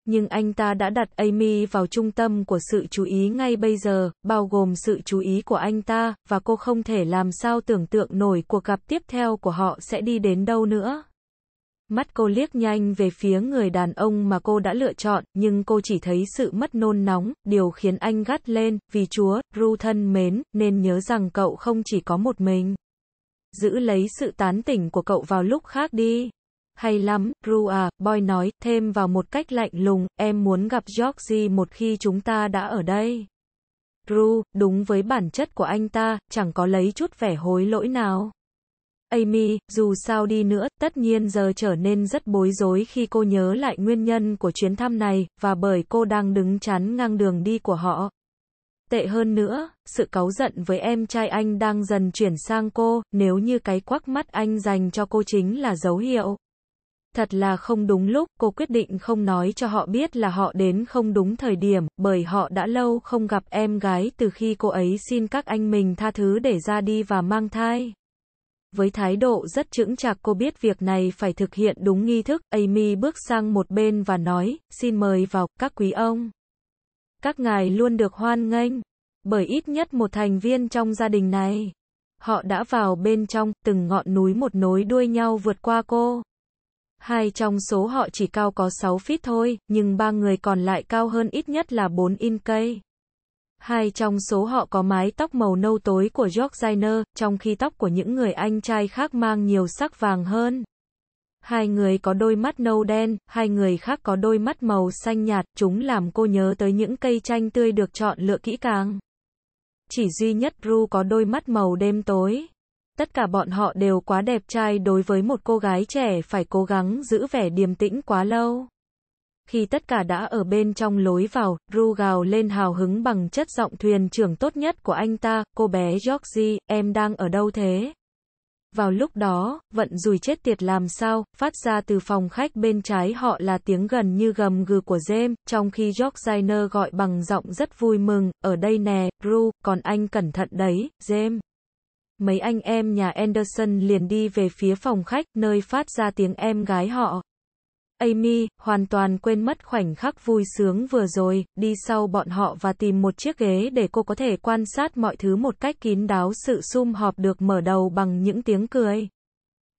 Nhưng anh ta đã đặt Amy vào trung tâm của sự chú ý ngay bây giờ, bao gồm sự chú ý của anh ta, và cô không thể làm sao tưởng tượng nổi cuộc gặp tiếp theo của họ sẽ đi đến đâu nữa. Mắt cô liếc nhanh về phía người đàn ông mà cô đã lựa chọn, nhưng cô chỉ thấy sự mất nôn nóng, điều khiến anh gắt lên, vì chúa, Ru thân mến, nên nhớ rằng cậu không chỉ có một mình. Giữ lấy sự tán tỉnh của cậu vào lúc khác đi. Hay lắm, Ru à, Boy nói, thêm vào một cách lạnh lùng, em muốn gặp Georgie một khi chúng ta đã ở đây. Ru, đúng với bản chất của anh ta, chẳng có lấy chút vẻ hối lỗi nào. Amy, dù sao đi nữa, tất nhiên giờ trở nên rất bối rối khi cô nhớ lại nguyên nhân của chuyến thăm này, và bởi cô đang đứng chắn ngang đường đi của họ. Tệ hơn nữa, sự cáu giận với em trai anh đang dần chuyển sang cô, nếu như cái quắc mắt anh dành cho cô chính là dấu hiệu. Thật là không đúng lúc, cô quyết định không nói cho họ biết là họ đến không đúng thời điểm, bởi họ đã lâu không gặp em gái từ khi cô ấy xin các anh mình tha thứ để ra đi và mang thai. Với thái độ rất chững chạc cô biết việc này phải thực hiện đúng nghi thức, Amy bước sang một bên và nói, xin mời vào, các quý ông. Các ngài luôn được hoan nghênh, bởi ít nhất một thành viên trong gia đình này. Họ đã vào bên trong, từng ngọn núi một nối đuôi nhau vượt qua cô. Hai trong số họ chỉ cao có 6 feet thôi, nhưng ba người còn lại cao hơn ít nhất là 4 in cây. Hai trong số họ có mái tóc màu nâu tối của George trong khi tóc của những người anh trai khác mang nhiều sắc vàng hơn. Hai người có đôi mắt nâu đen, hai người khác có đôi mắt màu xanh nhạt, chúng làm cô nhớ tới những cây chanh tươi được chọn lựa kỹ càng. Chỉ duy nhất Ru có đôi mắt màu đêm tối. Tất cả bọn họ đều quá đẹp trai đối với một cô gái trẻ phải cố gắng giữ vẻ điềm tĩnh quá lâu. Khi tất cả đã ở bên trong lối vào, Ru gào lên hào hứng bằng chất giọng thuyền trưởng tốt nhất của anh ta, cô bé Georgie, em đang ở đâu thế? Vào lúc đó, vận rùi chết tiệt làm sao, phát ra từ phòng khách bên trái họ là tiếng gần như gầm gừ của James, trong khi George gọi bằng giọng rất vui mừng, ở đây nè, Ru, còn anh cẩn thận đấy, James. Mấy anh em nhà Anderson liền đi về phía phòng khách, nơi phát ra tiếng em gái họ. Amy, hoàn toàn quên mất khoảnh khắc vui sướng vừa rồi, đi sau bọn họ và tìm một chiếc ghế để cô có thể quan sát mọi thứ một cách kín đáo sự sum họp được mở đầu bằng những tiếng cười.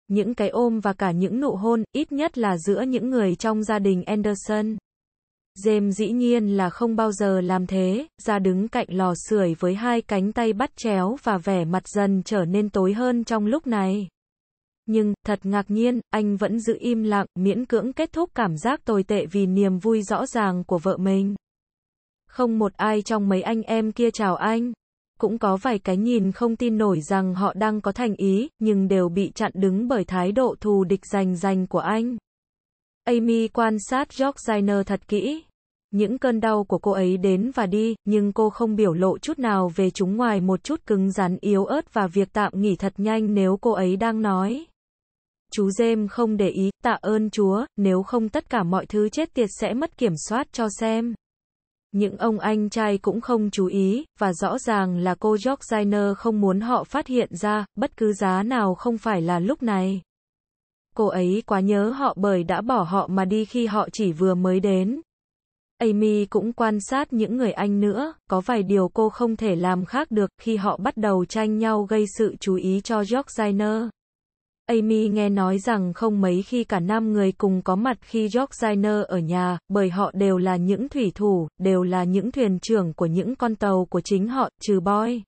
Những cái ôm và cả những nụ hôn, ít nhất là giữa những người trong gia đình Anderson. James dĩ nhiên là không bao giờ làm thế, ra đứng cạnh lò sưởi với hai cánh tay bắt chéo và vẻ mặt dần trở nên tối hơn trong lúc này. Nhưng, thật ngạc nhiên, anh vẫn giữ im lặng, miễn cưỡng kết thúc cảm giác tồi tệ vì niềm vui rõ ràng của vợ mình. Không một ai trong mấy anh em kia chào anh. Cũng có vài cái nhìn không tin nổi rằng họ đang có thành ý, nhưng đều bị chặn đứng bởi thái độ thù địch giành giành của anh. Amy quan sát George Zainer thật kỹ. Những cơn đau của cô ấy đến và đi, nhưng cô không biểu lộ chút nào về chúng ngoài một chút cứng rắn yếu ớt và việc tạm nghỉ thật nhanh nếu cô ấy đang nói. Chú Jem không để ý, tạ ơn Chúa, nếu không tất cả mọi thứ chết tiệt sẽ mất kiểm soát cho xem. Những ông anh trai cũng không chú ý, và rõ ràng là cô Georginer không muốn họ phát hiện ra, bất cứ giá nào không phải là lúc này. Cô ấy quá nhớ họ bởi đã bỏ họ mà đi khi họ chỉ vừa mới đến. Amy cũng quan sát những người anh nữa, có vài điều cô không thể làm khác được khi họ bắt đầu tranh nhau gây sự chú ý cho Georginer. Amy nghe nói rằng không mấy khi cả năm người cùng có mặt khi George ở nhà, bởi họ đều là những thủy thủ, đều là những thuyền trưởng của những con tàu của chính họ, trừ Boy.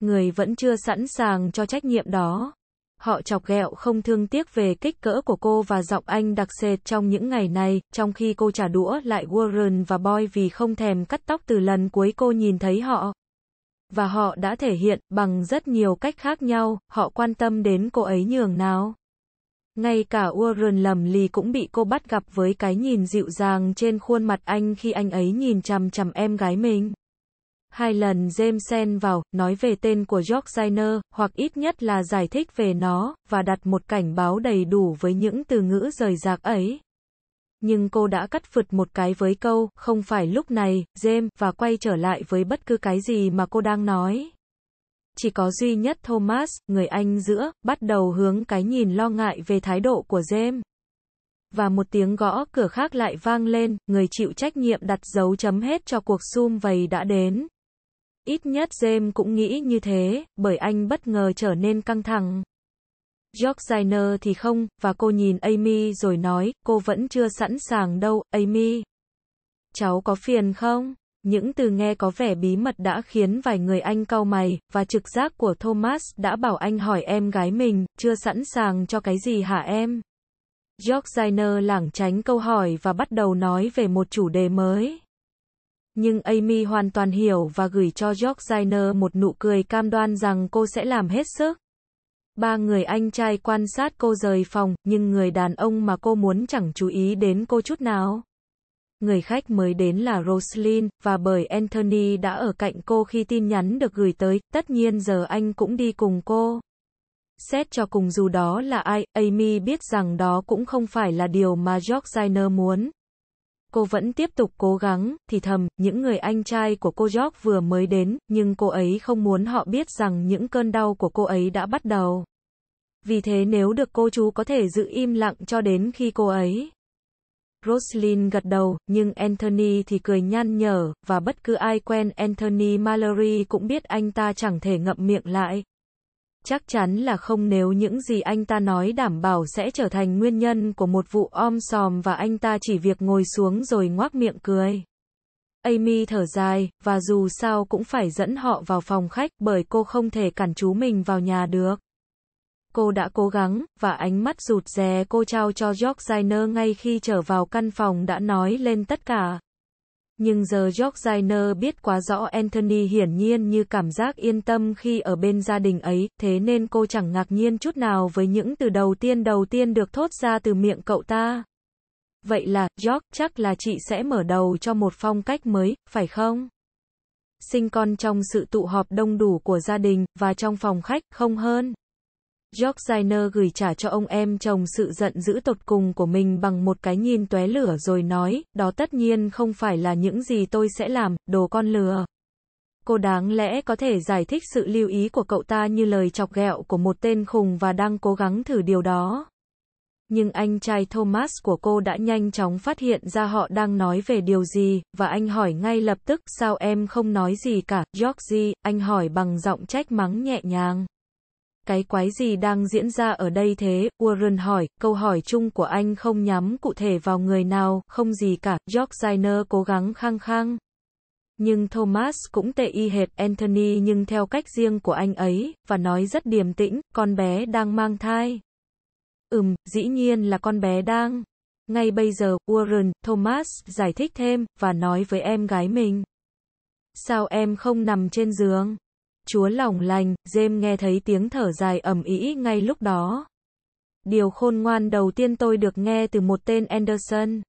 Người vẫn chưa sẵn sàng cho trách nhiệm đó. Họ chọc ghẹo không thương tiếc về kích cỡ của cô và giọng anh đặc sệt trong những ngày này, trong khi cô trả đũa lại Warren và Boy vì không thèm cắt tóc từ lần cuối cô nhìn thấy họ và họ đã thể hiện, bằng rất nhiều cách khác nhau, họ quan tâm đến cô ấy nhường nào. Ngay cả Warren lầm lì cũng bị cô bắt gặp với cái nhìn dịu dàng trên khuôn mặt anh khi anh ấy nhìn chằm chằm em gái mình. Hai lần James xen vào, nói về tên của George Zainer, hoặc ít nhất là giải thích về nó, và đặt một cảnh báo đầy đủ với những từ ngữ rời rạc ấy nhưng cô đã cắt phượt một cái với câu, không phải lúc này, James, và quay trở lại với bất cứ cái gì mà cô đang nói. Chỉ có duy nhất Thomas, người Anh giữa, bắt đầu hướng cái nhìn lo ngại về thái độ của James. Và một tiếng gõ cửa khác lại vang lên, người chịu trách nhiệm đặt dấu chấm hết cho cuộc sum vầy đã đến. Ít nhất James cũng nghĩ như thế, bởi anh bất ngờ trở nên căng thẳng. George thì không, và cô nhìn Amy rồi nói, cô vẫn chưa sẵn sàng đâu, Amy. Cháu có phiền không? Những từ nghe có vẻ bí mật đã khiến vài người anh cau mày, và trực giác của Thomas đã bảo anh hỏi em gái mình, chưa sẵn sàng cho cái gì hả em? George lảng tránh câu hỏi và bắt đầu nói về một chủ đề mới. Nhưng Amy hoàn toàn hiểu và gửi cho George một nụ cười cam đoan rằng cô sẽ làm hết sức. Ba người anh trai quan sát cô rời phòng, nhưng người đàn ông mà cô muốn chẳng chú ý đến cô chút nào. Người khách mới đến là Roslyn, và bởi Anthony đã ở cạnh cô khi tin nhắn được gửi tới, tất nhiên giờ anh cũng đi cùng cô. Xét cho cùng dù đó là ai, Amy biết rằng đó cũng không phải là điều mà George Zainer muốn. Cô vẫn tiếp tục cố gắng, thì thầm, những người anh trai của cô York vừa mới đến, nhưng cô ấy không muốn họ biết rằng những cơn đau của cô ấy đã bắt đầu. Vì thế nếu được cô chú có thể giữ im lặng cho đến khi cô ấy. Roslyn gật đầu, nhưng Anthony thì cười nhăn nhở, và bất cứ ai quen Anthony Mallory cũng biết anh ta chẳng thể ngậm miệng lại. Chắc chắn là không nếu những gì anh ta nói đảm bảo sẽ trở thành nguyên nhân của một vụ om sòm và anh ta chỉ việc ngồi xuống rồi ngoác miệng cười. Amy thở dài, và dù sao cũng phải dẫn họ vào phòng khách bởi cô không thể cản chú mình vào nhà được. Cô đã cố gắng, và ánh mắt rụt rè cô trao cho George ngay khi trở vào căn phòng đã nói lên tất cả. Nhưng giờ George biết quá rõ Anthony hiển nhiên như cảm giác yên tâm khi ở bên gia đình ấy, thế nên cô chẳng ngạc nhiên chút nào với những từ đầu tiên đầu tiên được thốt ra từ miệng cậu ta. Vậy là, George, chắc là chị sẽ mở đầu cho một phong cách mới, phải không? Sinh con trong sự tụ họp đông đủ của gia đình, và trong phòng khách, không hơn. George Zainer gửi trả cho ông em chồng sự giận dữ tột cùng của mình bằng một cái nhìn tóe lửa rồi nói, đó tất nhiên không phải là những gì tôi sẽ làm, đồ con lừa. Cô đáng lẽ có thể giải thích sự lưu ý của cậu ta như lời chọc ghẹo của một tên khùng và đang cố gắng thử điều đó. Nhưng anh trai Thomas của cô đã nhanh chóng phát hiện ra họ đang nói về điều gì, và anh hỏi ngay lập tức, sao em không nói gì cả, Georgie, anh hỏi bằng giọng trách mắng nhẹ nhàng. Cái quái gì đang diễn ra ở đây thế? Warren hỏi, câu hỏi chung của anh không nhắm cụ thể vào người nào, không gì cả, George cố gắng khăng khăng. Nhưng Thomas cũng tệ y hệt Anthony nhưng theo cách riêng của anh ấy, và nói rất điềm tĩnh, con bé đang mang thai. Ừm, dĩ nhiên là con bé đang. Ngay bây giờ, Warren, Thomas, giải thích thêm, và nói với em gái mình. Sao em không nằm trên giường? Chúa lòng lành, James nghe thấy tiếng thở dài ầm ĩ ngay lúc đó. Điều khôn ngoan đầu tiên tôi được nghe từ một tên Anderson.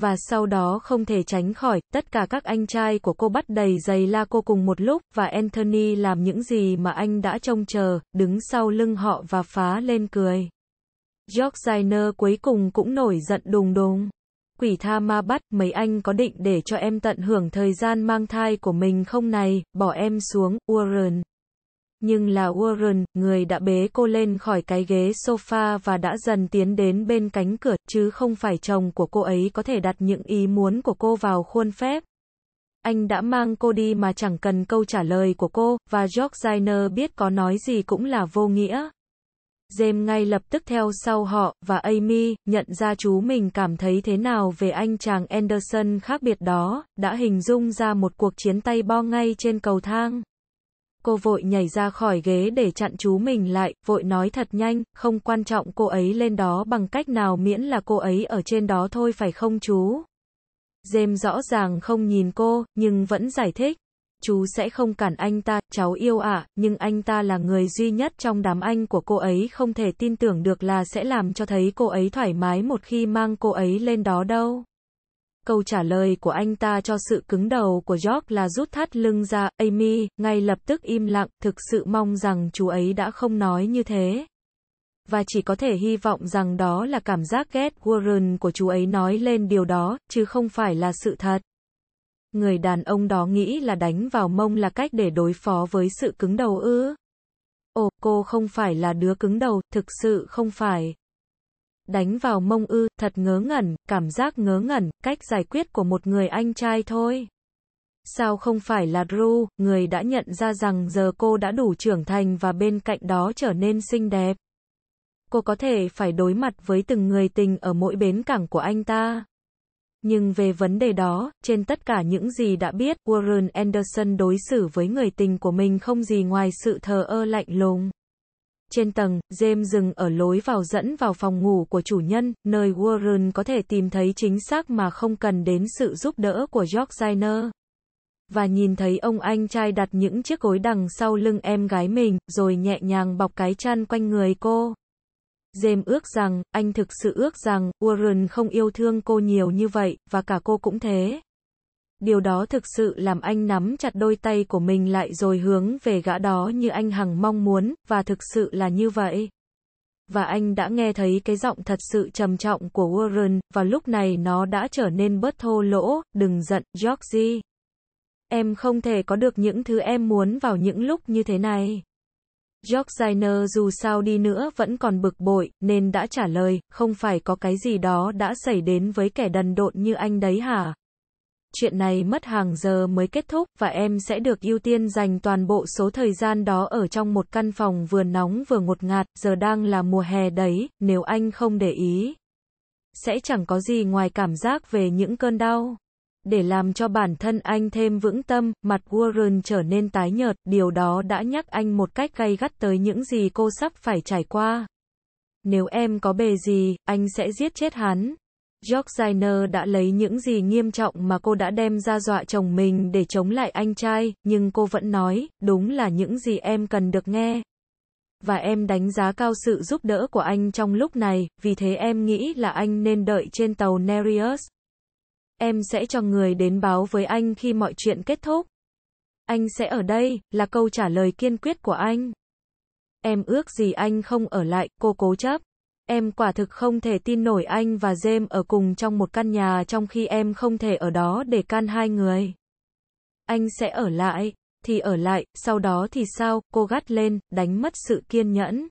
Và sau đó không thể tránh khỏi, tất cả các anh trai của cô bắt đầy giày la cô cùng một lúc, và Anthony làm những gì mà anh đã trông chờ, đứng sau lưng họ và phá lên cười. George Ziner cuối cùng cũng nổi giận đùng đùng. Quỷ tha ma bắt, mấy anh có định để cho em tận hưởng thời gian mang thai của mình không này, bỏ em xuống, Warren. Nhưng là Warren, người đã bế cô lên khỏi cái ghế sofa và đã dần tiến đến bên cánh cửa, chứ không phải chồng của cô ấy có thể đặt những ý muốn của cô vào khuôn phép. Anh đã mang cô đi mà chẳng cần câu trả lời của cô, và George Zainer biết có nói gì cũng là vô nghĩa. James ngay lập tức theo sau họ, và Amy, nhận ra chú mình cảm thấy thế nào về anh chàng Anderson khác biệt đó, đã hình dung ra một cuộc chiến tay bo ngay trên cầu thang. Cô vội nhảy ra khỏi ghế để chặn chú mình lại, vội nói thật nhanh, không quan trọng cô ấy lên đó bằng cách nào miễn là cô ấy ở trên đó thôi phải không chú? James rõ ràng không nhìn cô, nhưng vẫn giải thích chú sẽ không cản anh ta, cháu yêu ạ, nhưng anh ta là người duy nhất trong đám anh của cô ấy không thể tin tưởng được là sẽ làm cho thấy cô ấy thoải mái một khi mang cô ấy lên đó đâu. Câu trả lời của anh ta cho sự cứng đầu của George là rút thắt lưng ra, Amy, ngay lập tức im lặng, thực sự mong rằng chú ấy đã không nói như thế. Và chỉ có thể hy vọng rằng đó là cảm giác ghét Warren của chú ấy nói lên điều đó, chứ không phải là sự thật. Người đàn ông đó nghĩ là đánh vào mông là cách để đối phó với sự cứng đầu ư. Ồ, cô không phải là đứa cứng đầu, thực sự không phải. Đánh vào mông ư, thật ngớ ngẩn, cảm giác ngớ ngẩn, cách giải quyết của một người anh trai thôi. Sao không phải là Drew, người đã nhận ra rằng giờ cô đã đủ trưởng thành và bên cạnh đó trở nên xinh đẹp. Cô có thể phải đối mặt với từng người tình ở mỗi bến cảng của anh ta. Nhưng về vấn đề đó, trên tất cả những gì đã biết, Warren Anderson đối xử với người tình của mình không gì ngoài sự thờ ơ lạnh lùng. Trên tầng, James dừng ở lối vào dẫn vào phòng ngủ của chủ nhân, nơi Warren có thể tìm thấy chính xác mà không cần đến sự giúp đỡ của George Zainer. Và nhìn thấy ông anh trai đặt những chiếc gối đằng sau lưng em gái mình, rồi nhẹ nhàng bọc cái chăn quanh người cô. James ước rằng, anh thực sự ước rằng, Warren không yêu thương cô nhiều như vậy, và cả cô cũng thế. Điều đó thực sự làm anh nắm chặt đôi tay của mình lại rồi hướng về gã đó như anh hằng mong muốn, và thực sự là như vậy. Và anh đã nghe thấy cái giọng thật sự trầm trọng của Warren, và lúc này nó đã trở nên bớt thô lỗ, đừng giận, Georgie. Em không thể có được những thứ em muốn vào những lúc như thế này. George Zainer dù sao đi nữa vẫn còn bực bội, nên đã trả lời, không phải có cái gì đó đã xảy đến với kẻ đần độn như anh đấy hả? Chuyện này mất hàng giờ mới kết thúc, và em sẽ được ưu tiên dành toàn bộ số thời gian đó ở trong một căn phòng vừa nóng vừa ngột ngạt, giờ đang là mùa hè đấy, nếu anh không để ý. Sẽ chẳng có gì ngoài cảm giác về những cơn đau. Để làm cho bản thân anh thêm vững tâm, mặt Warren trở nên tái nhợt, điều đó đã nhắc anh một cách gay gắt tới những gì cô sắp phải trải qua. Nếu em có bề gì, anh sẽ giết chết hắn. George Zainer đã lấy những gì nghiêm trọng mà cô đã đem ra dọa chồng mình để chống lại anh trai, nhưng cô vẫn nói, đúng là những gì em cần được nghe. Và em đánh giá cao sự giúp đỡ của anh trong lúc này, vì thế em nghĩ là anh nên đợi trên tàu Nereus. Em sẽ cho người đến báo với anh khi mọi chuyện kết thúc. Anh sẽ ở đây, là câu trả lời kiên quyết của anh. Em ước gì anh không ở lại, cô cố chấp. Em quả thực không thể tin nổi anh và James ở cùng trong một căn nhà trong khi em không thể ở đó để can hai người. Anh sẽ ở lại, thì ở lại, sau đó thì sao, cô gắt lên, đánh mất sự kiên nhẫn.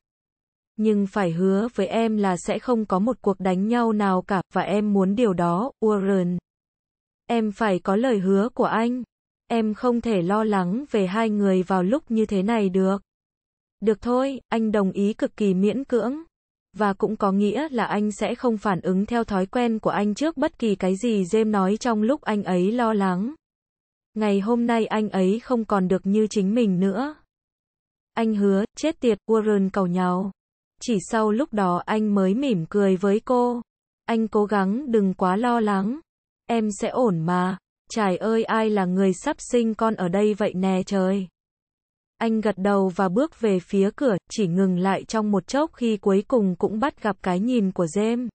Nhưng phải hứa với em là sẽ không có một cuộc đánh nhau nào cả, và em muốn điều đó, Warren. Em phải có lời hứa của anh. Em không thể lo lắng về hai người vào lúc như thế này được. Được thôi, anh đồng ý cực kỳ miễn cưỡng. Và cũng có nghĩa là anh sẽ không phản ứng theo thói quen của anh trước bất kỳ cái gì James nói trong lúc anh ấy lo lắng. Ngày hôm nay anh ấy không còn được như chính mình nữa. Anh hứa, chết tiệt, Warren cầu nhau. Chỉ sau lúc đó anh mới mỉm cười với cô. Anh cố gắng đừng quá lo lắng. Em sẽ ổn mà. Trời ơi ai là người sắp sinh con ở đây vậy nè trời. Anh gật đầu và bước về phía cửa, chỉ ngừng lại trong một chốc khi cuối cùng cũng bắt gặp cái nhìn của James.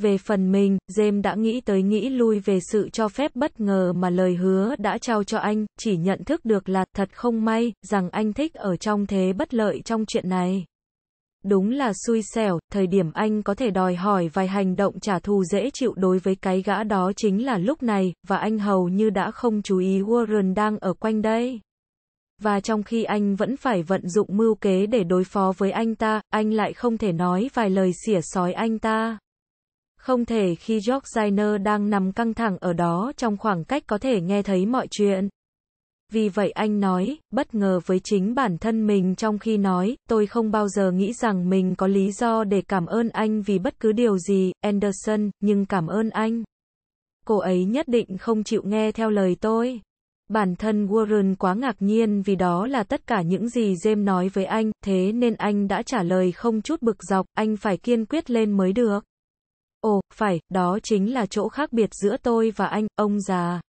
Về phần mình, James đã nghĩ tới nghĩ lui về sự cho phép bất ngờ mà lời hứa đã trao cho anh, chỉ nhận thức được là, thật không may, rằng anh thích ở trong thế bất lợi trong chuyện này. Đúng là xui xẻo, thời điểm anh có thể đòi hỏi vài hành động trả thù dễ chịu đối với cái gã đó chính là lúc này, và anh hầu như đã không chú ý Warren đang ở quanh đây. Và trong khi anh vẫn phải vận dụng mưu kế để đối phó với anh ta, anh lại không thể nói vài lời xỉa sói anh ta. Không thể khi George Zainer đang nằm căng thẳng ở đó trong khoảng cách có thể nghe thấy mọi chuyện. Vì vậy anh nói, bất ngờ với chính bản thân mình trong khi nói, tôi không bao giờ nghĩ rằng mình có lý do để cảm ơn anh vì bất cứ điều gì, Anderson, nhưng cảm ơn anh. Cô ấy nhất định không chịu nghe theo lời tôi. Bản thân Warren quá ngạc nhiên vì đó là tất cả những gì James nói với anh, thế nên anh đã trả lời không chút bực dọc, anh phải kiên quyết lên mới được. Ồ, phải, đó chính là chỗ khác biệt giữa tôi và anh, ông già.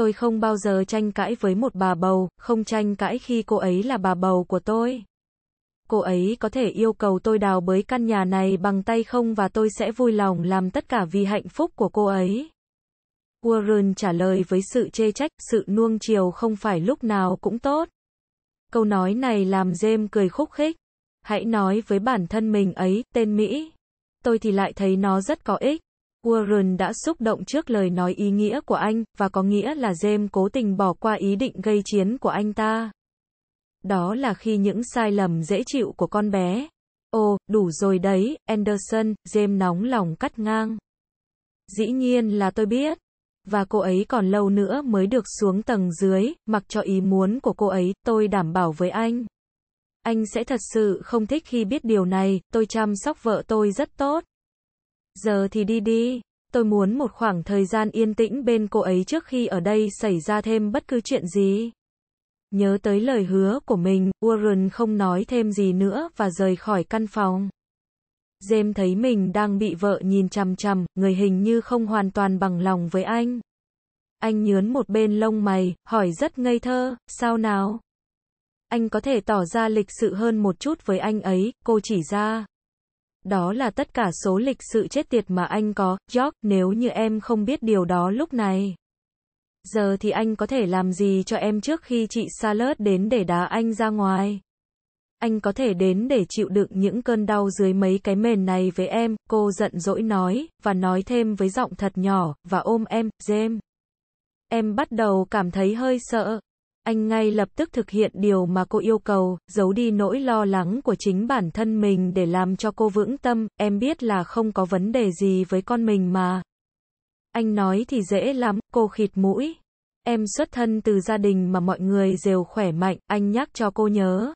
Tôi không bao giờ tranh cãi với một bà bầu, không tranh cãi khi cô ấy là bà bầu của tôi. Cô ấy có thể yêu cầu tôi đào bới căn nhà này bằng tay không và tôi sẽ vui lòng làm tất cả vì hạnh phúc của cô ấy. Warren trả lời với sự chê trách, sự nuông chiều không phải lúc nào cũng tốt. Câu nói này làm James cười khúc khích. Hãy nói với bản thân mình ấy, tên Mỹ. Tôi thì lại thấy nó rất có ích. Warren đã xúc động trước lời nói ý nghĩa của anh, và có nghĩa là James cố tình bỏ qua ý định gây chiến của anh ta. Đó là khi những sai lầm dễ chịu của con bé. Ồ, đủ rồi đấy, Anderson, James nóng lòng cắt ngang. Dĩ nhiên là tôi biết. Và cô ấy còn lâu nữa mới được xuống tầng dưới, mặc cho ý muốn của cô ấy, tôi đảm bảo với anh. Anh sẽ thật sự không thích khi biết điều này, tôi chăm sóc vợ tôi rất tốt. Giờ thì đi đi. Tôi muốn một khoảng thời gian yên tĩnh bên cô ấy trước khi ở đây xảy ra thêm bất cứ chuyện gì. Nhớ tới lời hứa của mình, Warren không nói thêm gì nữa và rời khỏi căn phòng. James thấy mình đang bị vợ nhìn chằm chằm, người hình như không hoàn toàn bằng lòng với anh. Anh nhướn một bên lông mày, hỏi rất ngây thơ, sao nào? Anh có thể tỏ ra lịch sự hơn một chút với anh ấy, cô chỉ ra. Đó là tất cả số lịch sự chết tiệt mà anh có, George, nếu như em không biết điều đó lúc này. Giờ thì anh có thể làm gì cho em trước khi chị Salad đến để đá anh ra ngoài? Anh có thể đến để chịu đựng những cơn đau dưới mấy cái mền này với em, cô giận dỗi nói, và nói thêm với giọng thật nhỏ, và ôm em, James. Em bắt đầu cảm thấy hơi sợ. Anh ngay lập tức thực hiện điều mà cô yêu cầu, giấu đi nỗi lo lắng của chính bản thân mình để làm cho cô vững tâm, em biết là không có vấn đề gì với con mình mà. Anh nói thì dễ lắm, cô khịt mũi. Em xuất thân từ gia đình mà mọi người đều khỏe mạnh, anh nhắc cho cô nhớ.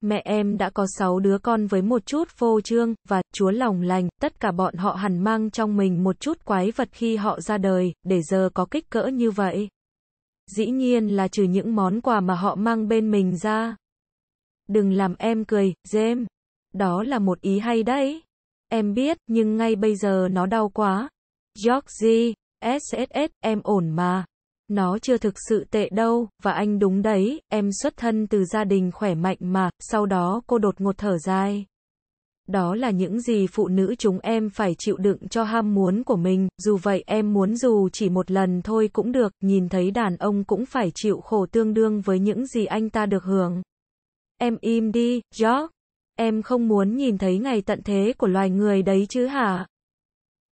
Mẹ em đã có 6 đứa con với một chút phô trương, và, chúa lòng lành, tất cả bọn họ hẳn mang trong mình một chút quái vật khi họ ra đời, để giờ có kích cỡ như vậy. Dĩ nhiên là trừ những món quà mà họ mang bên mình ra. Đừng làm em cười, James. Đó là một ý hay đấy. Em biết, nhưng ngay bây giờ nó đau quá. Georgie, SSS, em ổn mà. Nó chưa thực sự tệ đâu, và anh đúng đấy, em xuất thân từ gia đình khỏe mạnh mà, sau đó cô đột ngột thở dài. Đó là những gì phụ nữ chúng em phải chịu đựng cho ham muốn của mình, dù vậy em muốn dù chỉ một lần thôi cũng được, nhìn thấy đàn ông cũng phải chịu khổ tương đương với những gì anh ta được hưởng. Em im đi, George. Em không muốn nhìn thấy ngày tận thế của loài người đấy chứ hả?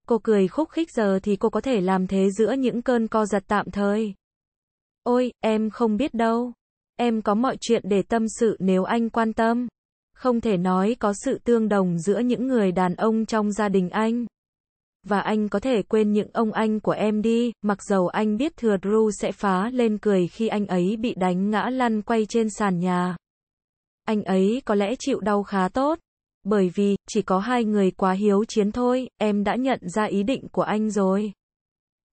Cô cười khúc khích giờ thì cô có thể làm thế giữa những cơn co giật tạm thời. Ôi, em không biết đâu. Em có mọi chuyện để tâm sự nếu anh quan tâm. Không thể nói có sự tương đồng giữa những người đàn ông trong gia đình anh. Và anh có thể quên những ông anh của em đi, mặc dầu anh biết thừa Drew sẽ phá lên cười khi anh ấy bị đánh ngã lăn quay trên sàn nhà. Anh ấy có lẽ chịu đau khá tốt. Bởi vì, chỉ có hai người quá hiếu chiến thôi, em đã nhận ra ý định của anh rồi.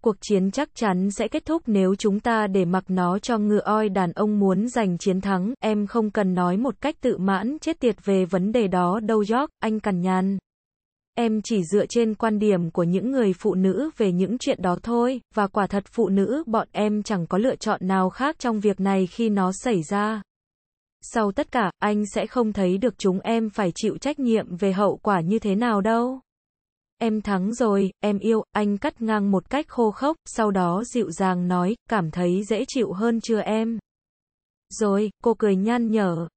Cuộc chiến chắc chắn sẽ kết thúc nếu chúng ta để mặc nó cho ngựa oi đàn ông muốn giành chiến thắng, em không cần nói một cách tự mãn chết tiệt về vấn đề đó đâu York, anh cằn nhằn. Em chỉ dựa trên quan điểm của những người phụ nữ về những chuyện đó thôi, và quả thật phụ nữ bọn em chẳng có lựa chọn nào khác trong việc này khi nó xảy ra. Sau tất cả, anh sẽ không thấy được chúng em phải chịu trách nhiệm về hậu quả như thế nào đâu. Em thắng rồi, em yêu, anh cắt ngang một cách khô khốc, sau đó dịu dàng nói, cảm thấy dễ chịu hơn chưa em? Rồi, cô cười nhăn nhở,